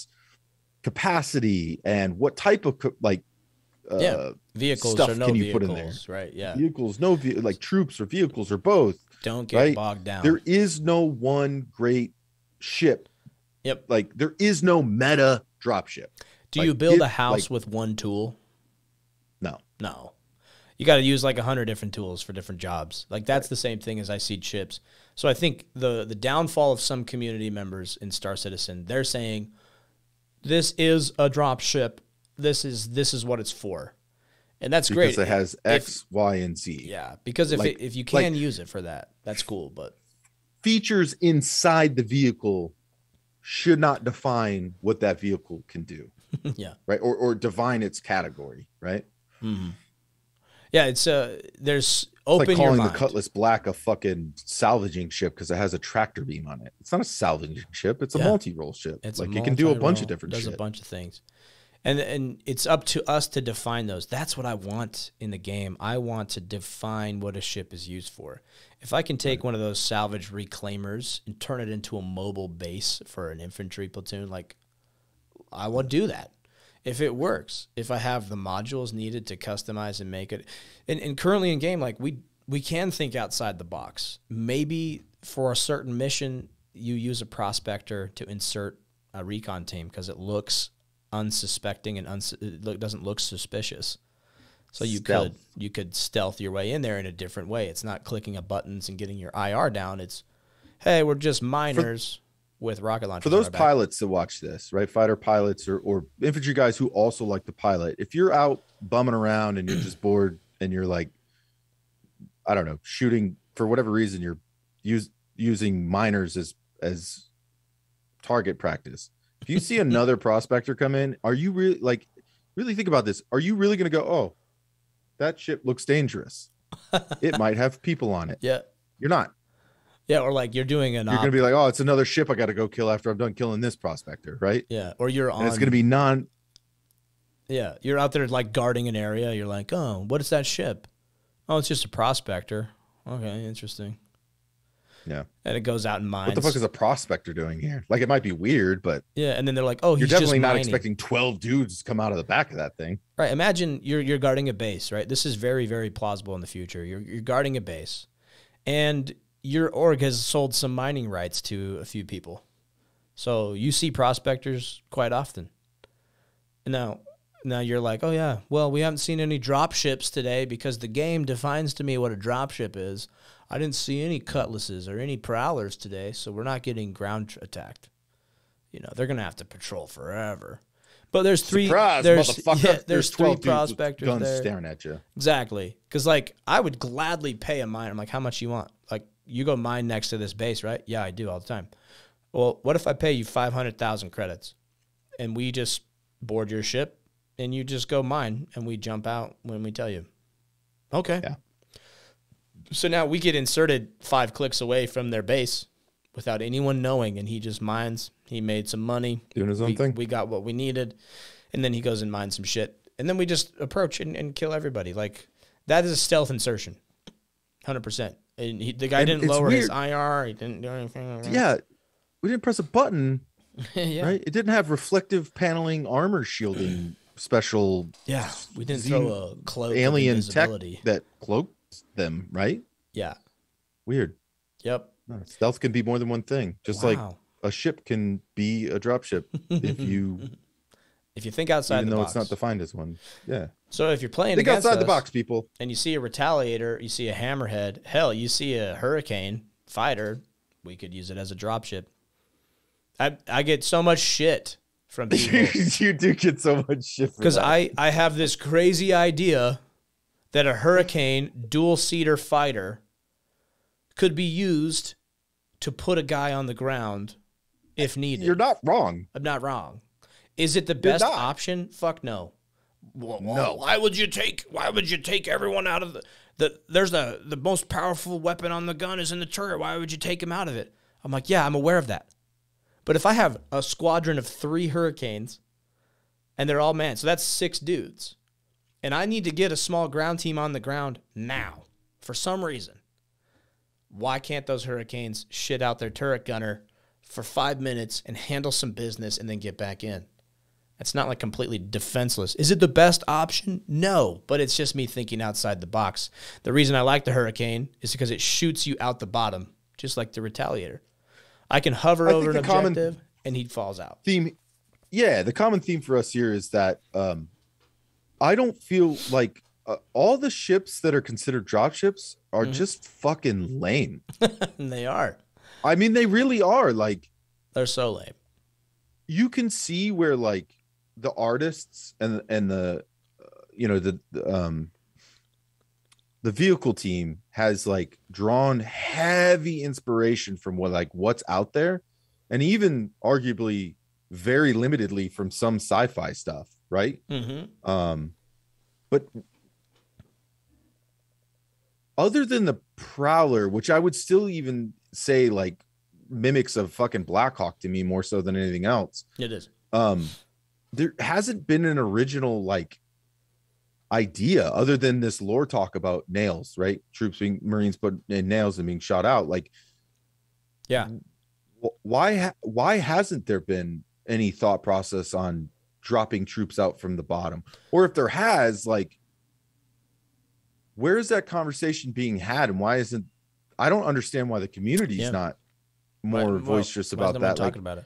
capacity and what type of like uh,
Yeah. Vehicles
stuff
or no
can you
vehicles,
put in there?
right? Yeah.
vehicles, no ve- like troops or vehicles or both.
don't get
right?
bogged down.
There is no one great ship.
Yep.
Like there is no meta dropship.
Do
like,
you build
it-
a house
like-
with one tool?
No.
No. You got to use like a hundred different tools for different jobs. Like that's the same thing as I see chips. So I think the the downfall of some community members in Star Citizen, they're saying this is a drop ship. This is this is what it's for, and that's
because
great.
Because it has
If-
X, Y, and Z.
yeah, because if
like-
it, if you can use it for that, that's cool. But
Features inside the vehicle should not define what that vehicle can do, [LAUGHS]
yeah,
right? Or or define its category, right?
Mhm. yeah, it's uh there's
It's
open
like
your
calling the. Cutlass Black a fucking salvaging ship because it has a tractor beam on it. It's not a salvaging ship. It's a
Yeah.
multi-role ship.
It's
like it can do a bunch of different
does
shit.
a bunch of things, and and it's up to us to define those. That's what I want in the game. I want to define what a ship is used for. If I can take one of those salvage reclaimers and turn it into a mobile base for an infantry platoon, like I will do that. If it works, if I have the modules needed to customize and make it, and, and currently in game, like we we can think outside the box. Maybe for a certain mission, you use a prospector to insert a recon team because it looks unsuspecting and uns- it look, doesn't look suspicious. So you
Stealth.
could you could stealth your way in there in a different way. It's not clicking a buttons and getting your IR down. It's hey, we're just miners with rocket launchers.
For those pilots that watch this, right? Fighter pilots or, or infantry guys who also like to pilot. If you're out bumming around and you're just [CLEARS THROAT] bored and you're like, I don't know, shooting for whatever reason, you're use, using miners as as target practice. If you see [LAUGHS] another prospector come in, are you really like really think about this? Are you really going to go, "Oh, that ship looks dangerous. [LAUGHS] it might have people on it."
yeah,
You're not.
Yeah, or like you're doing an
You're
op-
going to be like, "Oh, it's another ship I got to go kill after I'm done killing this prospector," right?
yeah, or you're on.
And it's going to be non
yeah, you're out there like guarding an area. You're like, oh, what is that ship? Oh, it's just a prospector. Okay, interesting.
Yeah.
and it goes out and mines.
What the fuck is a prospector doing here? Like it might be weird, but
yeah, and then they're like, oh,
you're definitely not
mining.
expecting 12 dudes to come out of the back of that thing.
Right. Imagine you're you're guarding a base, right? This is very, very plausible in the future. You're you're guarding a base. And your org has sold some mining rights to a few people. So you see prospectors quite often. Now now you're like, oh yeah, well, we haven't seen any drop ships today because the game defines to me what a drop ship is. I didn't see any cutlasses or any prowlers today, so we're not getting ground attacked. You know, they're gonna have to patrol forever. But there's three.
Surprise,
there's
motherfucker.
yeah, there's, three
12 dudes
prospectors
guns
there.
staring at you.
Exactly, because like I would gladly pay a miner. I'm like, how much you want? Like, you go mine next to this base, right? Yeah, I do all the time. Well, what if I pay you five hundred thousand credits, and we just board your ship, and you just go mine, and we jump out when we tell you. Okay.
Yeah.
So now we get inserted five clicks away from their base, without anyone knowing, and he just mines He made some money.
Doing his own
we,
thing.
We got what we needed, and then he goes and mines some shit, and then we just approach and, and kill everybody. Like that is a stealth insertion, hundred percent. And he, the guy
And
didn't lower his. IR. He didn't do anything.
yeah, we didn't press a button, [LAUGHS]
yeah,
right? It didn't have reflective paneling armor shielding [CLEARS THROAT] special
yeah. We didn't throw a cloak
alien tech that cloaks them, right?
Yeah.
Weird.
Yep.
No, stealth can be more than one thing, just like a ship can be a dropship if you, [LAUGHS]
if you think outside
even
the
though
box.
it's not defined as one. Yeah,
so if you're playing
think outside the box, people.
and you see a retaliator, you see a hammerhead, hell, you see a hurricane fighter, we could use it as a dropship. I I get so much shit from [LAUGHS] people
you do get so much shit
because. I I have this crazy idea that a hurricane dual seater fighter could be used to put a guy on the ground if needed.
You're not wrong.
I'm not wrong. Is it the best
not.
option? Fuck no. Well,
No.
Why would you take? Why would you take everyone out of the? the there's the the most powerful weapon on the gun is in the turret. Why would you take him out of it? I'm like, yeah, I'm aware of that. But if I have a squadron of three hurricanes, and they're all manned, so that's six dudes, and I need to get a small ground team on the ground now for some reason. Why can't those hurricanes shit out their turret gunner for five minutes and handle some business and then get back in? It's not like completely defenseless. Is it the best option? No, but it's just me thinking outside the box. The reason I like the Hurricane is because it shoots you out the bottom, just like the Retaliator. I can hover
I
over an
think the common-
objective and he falls out.
theme yeah the common theme for us here is that um i don't feel like uh, all the ships that are considered drop ships are
Mhm.
just fucking lame [LAUGHS]
they are.
i mean they really are like
They're so lame.
you can see where like the artists and and the uh, you know the, the um the vehicle team has like drawn heavy inspiration from what like what's out there and even arguably very limitedly from some sci-fi stuff right
Mm-hmm.
um but other than the prowler which i would still even say like mimics of fucking blackhawk to me more so than anything else
It is.
um there hasn't been an original like idea other than this lore talk about nails right troops being marines put in nails and being shot out like
Yeah.
why why hasn't there been any thought process on dropping troops out from the bottom or if there has like where is that conversation being had and why isn't i don't understand why the community's
Yeah.
not
Why-
more
well,
boisterous
why is
about that like
talking about it.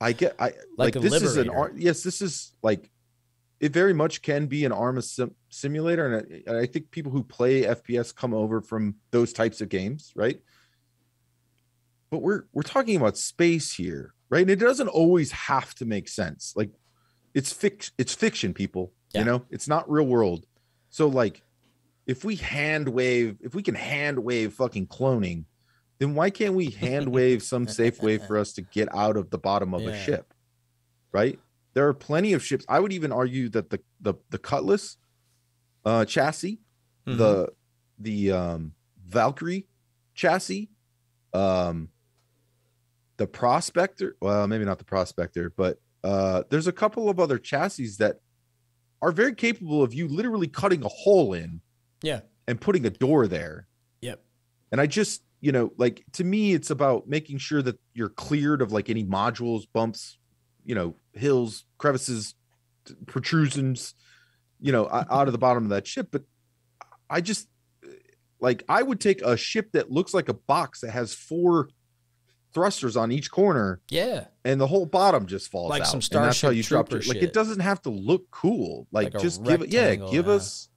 I get I
Like
like,
a
this is an
Liberator.
ar- yes this is like it very much can be an arma sim- simulator and I, I think people who play FPS come over from those types of games right? But we're we're talking about space here right? And it doesn't always have to make sense. Like it's fic it's fiction people
Yeah.
you know? It's not real world. So like if we hand wave if we can hand wave fucking cloning then why can't we hand wave some safe way for [LAUGHS] us to get out of the bottom of
Yeah.
a ship right there are plenty of ships i would even argue that the the, the cutlass uh chassis
Mhm.
the the um valkyrie chassis um the prospector well maybe not the prospector but uh there's a couple of other chassis that are very capable of you literally cutting a hole in
yeah.
and putting a door there
Yep.
and i just you know like to me it's about making sure that you're cleared of like any modules bumps you know hills crevices protrusions you know out of the bottom of that ship but i just like i would take a ship that looks like a box that has four thrusters on each corner
Yeah.
and the whole bottom just falls
Like
out.
some
and that's how
Starship
you drop it. Like it doesn't have to look cool. Like,
Like
just give it, yeah, give
yeah.
us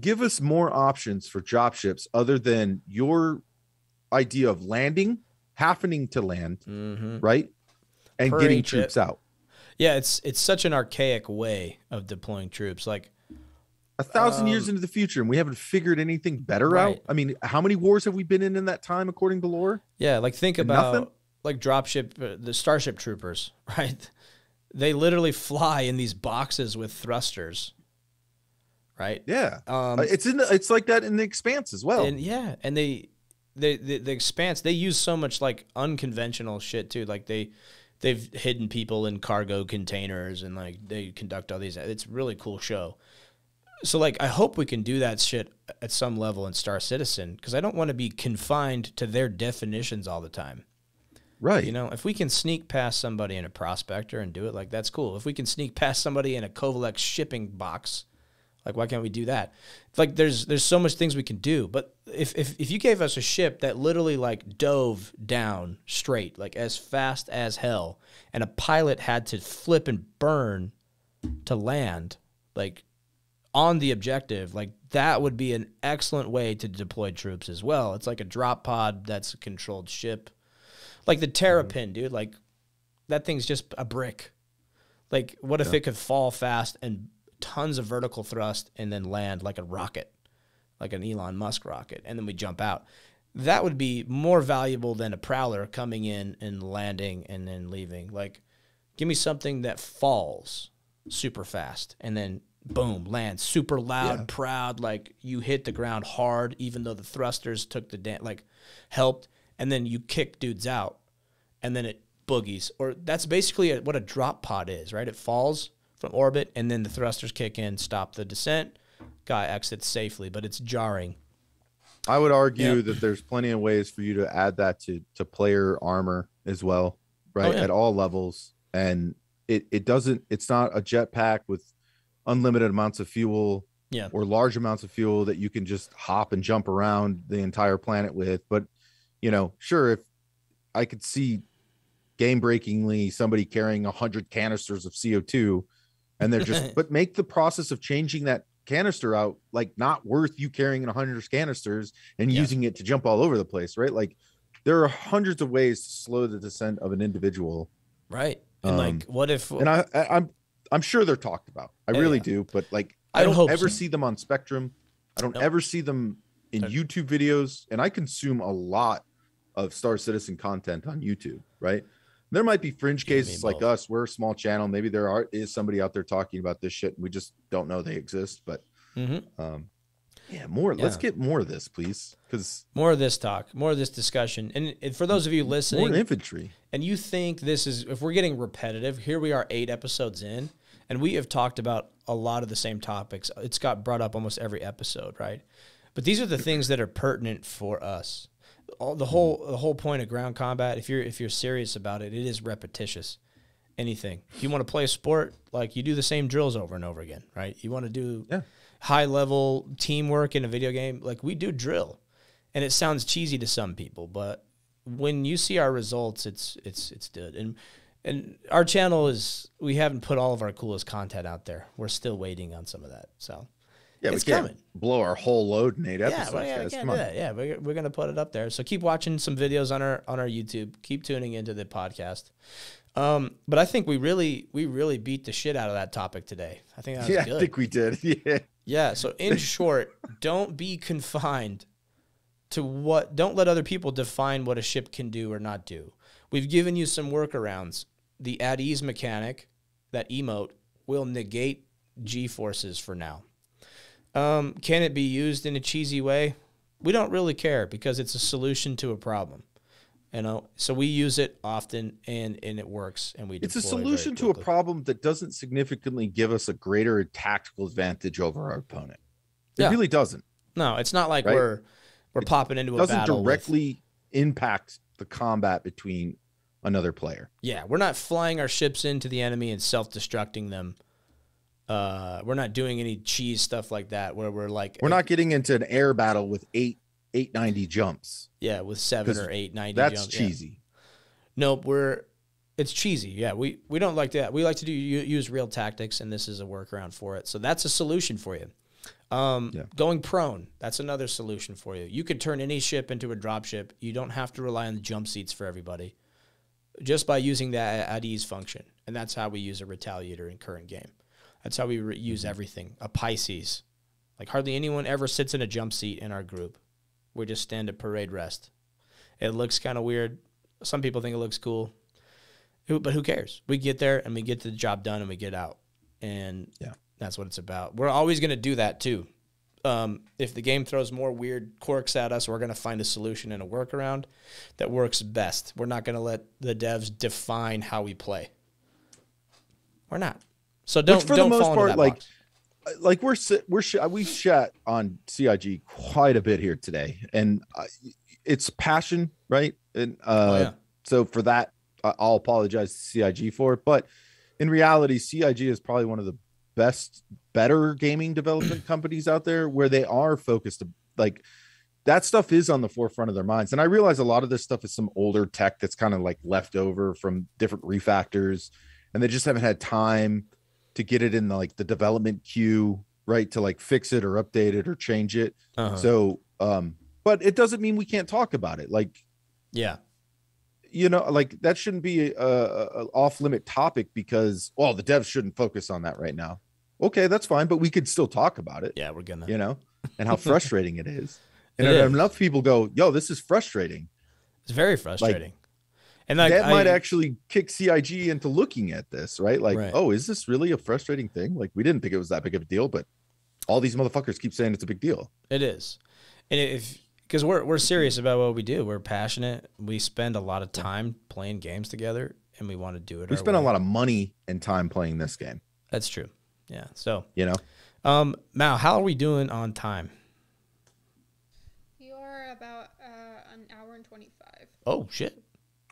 give us more options for drop ships other than your idea of landing, happening to land,
Mm-hmm.
right? And getting troops out.
Yeah, it's it's such an archaic way of deploying troops. Like,
A thousand years
Um,
into the future, and we haven't figured anything better
Right.
out. I mean, how many wars have we been in in that time, according to lore?
yeah, like think
And
about
nothing?
like dropship, uh, the Starship Troopers, [LAUGHS] right? They literally fly in these boxes with thrusters, right?
Yeah,
Um,
Uh, it's in. The, it's like that in the Expanse as well.
and yeah, and they the, the the expanse they use so much like unconventional shit too. Like they they've hidden people in cargo containers and like they conduct all these. It's a really cool show. So like I hope we can do that shit at some level in Star Citizen because I don't want to be confined to their definitions all the time.
Right.
You know, if we can sneak past somebody in a prospector and do it, like that's cool. If we can sneak past somebody in a Covalex shipping box, like why can't we do that? Like there's there's so much things we can do. But if if if you gave us a ship that literally like dove down straight, like as fast as hell, and a pilot had to flip and burn to land, like on the objective, like that would be an excellent way to deploy troops as well. It's like a drop pod that's a controlled ship like the Terrapin, mm-hmm. dude. Like that thing's just a brick. Like, what if it could fall fast and tons of vertical thrust and then land like a rocket, like an Elon Musk rocket, and then we jump out? That would be more valuable than a prowler coming in and landing and then leaving. Like, give me something that falls super fast and then boom, lands super loud,
Yeah.
proud, like you hit the ground hard, even though the thrusters took the da- like helped, and then you kick dudes out, and then it boogies. Or that's basically a, what a drop pod is, right? It falls from orbit, and then the thrusters kick in, stop the descent, guy exits safely, but it's jarring.
I would argue
Yep.
that there's plenty of ways for you to add that to to player armor as well, right?
Oh, yeah.
At all levels. And it it doesn't it's not a jetpack with unlimited amounts of fuel
Yeah.
or large amounts of fuel that you can just hop and jump around the entire planet with. But you know, sure, if I could see game breakingly somebody carrying a hundred canisters of CO2 and they're just [LAUGHS] but make the process of changing that canister out like not worth you carrying a hundred canisters and
Yeah.
using it to jump all over the place, right? Like there are hundreds of ways to slow the descent of an individual.
Right. And like,
Um,
what if?
And I, I I'm I'm sure they're talked about. I
Yeah,
really
yeah.
do, but like
I
I don't
hope
ever
so.
see them on Spectrum. I don't
Nope.
ever see them in YouTube videos, and I consume a lot of Star Citizen content on YouTube. Right? There might be fringe
You and me
cases like
both.
us. We're a small channel. Maybe there are is somebody out there talking about this shit, and we just don't know they exist. But
Mhm.
um, yeah, more. Let's get more of this, please, because
More of this talk, more of this discussion, and, and for those of you
more
listening,
infantry.
and you think this is if we're getting repetitive here we are eight episodes in and we have talked about a lot of the same topics it's got brought up almost every episode right but these are the things that are pertinent for us all the whole the whole point of ground combat if you're if you're serious about it it is repetitious. Anything. If you want to play a sport like you do the same drills over and over again right? You want to do
Yeah.
high level teamwork in a video game like we do drill. And it sounds cheesy to some people but when you see our results it's it's it's good. And and our channel is we haven't put all of our coolest content out there. We're still waiting on some of that so
Yeah,
It's
we can't
coming.
blow our whole load in eight
yeah,
episodes,
yeah, we can't do that. Yeah, we're, we're gonna put it up there. So keep watching some videos on our on our YouTube. Keep tuning into the podcast. Um, but I think we really we really beat the shit out of that topic today. I think that was
Yeah,
good.
I think we did. [LAUGHS] Yeah.
Yeah. So in short, [LAUGHS] don't be confined to what. Don't let other people define what a ship can do or not do. We've given you some workarounds. The at ease mechanic, that emote, will negate G forces for now. Um, can it be used in a cheesy way? We don't really care because it's a solution to a problem. You know, so we use it often and and it works and we.
It's a solution to a problem that doesn't significantly give us a greater tactical advantage over our opponent. It
Yeah.
really doesn't.
No, it's not like
Right?
we're we're popping into
It
a
doesn't
battle with-
directly impact the combat between another player.
Yeah, we're not flying our ships into the enemy and self-destructing them. Uh, we're not doing any cheese stuff like that where we're like
We're not getting into an air battle with eight eight ninety jumps.
yeah with seven or eight ninety.
That's
jumps. Yeah.
cheesy.
Nope, we're it's cheesy. Yeah, we we don't like that. We like to do use real tactics, and this is a workaround for it. So that's a solution for you. Um,
Yeah.
Going prone, that's another solution for you. You could turn any ship into a drop ship. You don't have to rely on the jump seats for everybody, just by using that at ease function. And that's how we use a retaliator in current game. That's how we re- use everything. A Pisces, like hardly anyone ever sits in a jump seat in our group. We just stand at parade rest. It looks kind of weird. Some people think it looks cool, but who cares? We get there and we get the job done and we get out, and
Yeah.
that's what it's about. We're always going to do that too. Um, if the game throws more weird quirks at us, we're going to find a solution and a workaround that works best. We're not going to let the devs define how we play. We're not. So don't
for the
don't
most part, like-
box.
like we're we're sh- we chat on CIG quite a bit here today, and uh, it's passion, right? And uh,
Oh, yeah.
so for that, I'll apologize to CIG for it. But in reality, CIG is probably one of the best, better gaming development [CLEARS THROAT] companies out there, where they are focused. Like that stuff is on the forefront of their minds, and I realize a lot of this stuff is some older tech that's kind of like left over from different refactors, and they just haven't had time to get it in the, like the development queue, right? To like fix it or update it or change it.
Uh-huh.
So, um, but it doesn't mean we can't talk about it. Like,
yeah,
you know, like that shouldn't be a, a, off limit topic because, well, the devs shouldn't focus on that right now. Okay, that's fine, but we could still talk about it,
yeah, we're gonna.
you know, and how [LAUGHS] frustrating it is. And
It
if
is.
enough people go, yo, this is frustrating.
It's very frustrating. And like
that might
I-
actually kick CIG into looking at this, right? Like,
Right.
oh, is this really a frustrating thing? Like, we didn't think it was that big of a deal, but all these motherfuckers keep saying it's a big deal.
It is, and if because we're we're serious about what we do, we're passionate. We spend a lot of time playing games together, and we want to do it.
We
our
spent a lot of money and time playing this game,
That's true. Yeah. So,
you know?
um, Mal, how are we doing on time?
You are about uh, an hour and 25.
Oh shit,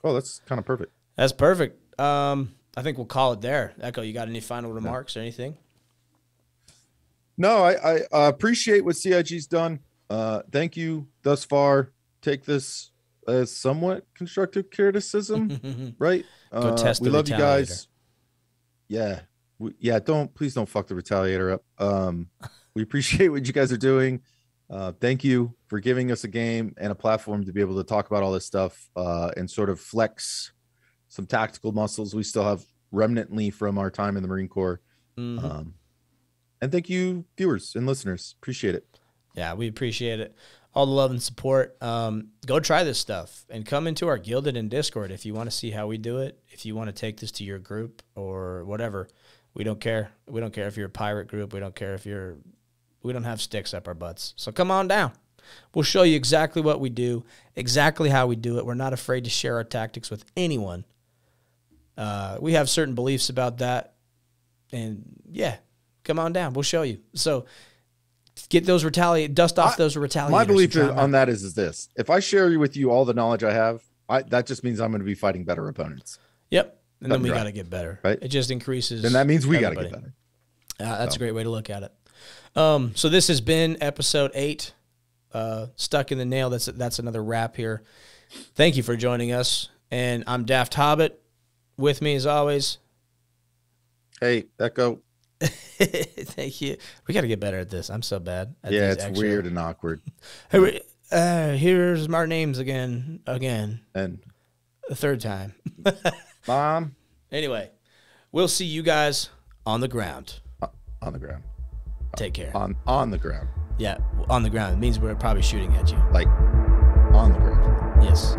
Oh, that's kind of perfect.
that's perfect. Um, I think we'll call it there. Echo, you got any final remarks or anything?
No, I, I appreciate what CIG's done. Uh, thank you thus far. Take this as somewhat constructive criticism, [LAUGHS] right?
Go
uh,
test
we
the
love you guys. Yeah, we, yeah. Don't please don't fuck the retaliator up. Um, we appreciate what you guys are doing. Uh, thank you for giving us a game and a platform to be able to talk about all this stuff uh, and sort of flex some tactical muscles we still have remnantly from our time in the Marine Corps.
Mhm.
Um, and thank you, viewers and listeners. Appreciate it.
Yeah, we appreciate it. All the love and support. Um, go try this stuff and come into our Guilded in Discord if you want to see how we do it. If you want to take this to your group or whatever, we don't care. We don't care if you're a pirate group. We don't care if you're. We don't have sticks up our butts. So come on down. We'll show you exactly what we do, exactly how we do it. We're not afraid to share our tactics with anyone. Uh, we have certain beliefs about that, and yeah, come on down. We'll show you. So get those retaliate, dust off
I-
those retaliators.
My belief on that is, is this: if I share with you all the knowledge I have, I, that just means I'm going to be fighting better opponents.
Yep. And
Cut
then we
and
got to get better.
Right.
It just increases.
Then that means we got to get better.
Uh, that's
So.
a great way to look at it. Um, so this has been episode eight, uh, stuck in the nail. That's that's another wrap here. Thank you for joining us, and I'm Daft Hobbit. With me as always.
Hey, Echo. [LAUGHS]
Thank you. We got to get better at this. I'm so bad.
Yeah, it's
extra-
weird and awkward. [LAUGHS]
Hey, Uh, here's my names again, again,
And
the third time.
mom [LAUGHS]
anyway, we'll see you guys on the ground.
on the ground,
Take care.
on on the ground,
Yeah, on the ground. It means we're probably shooting at you.
like on the ground.
Yes.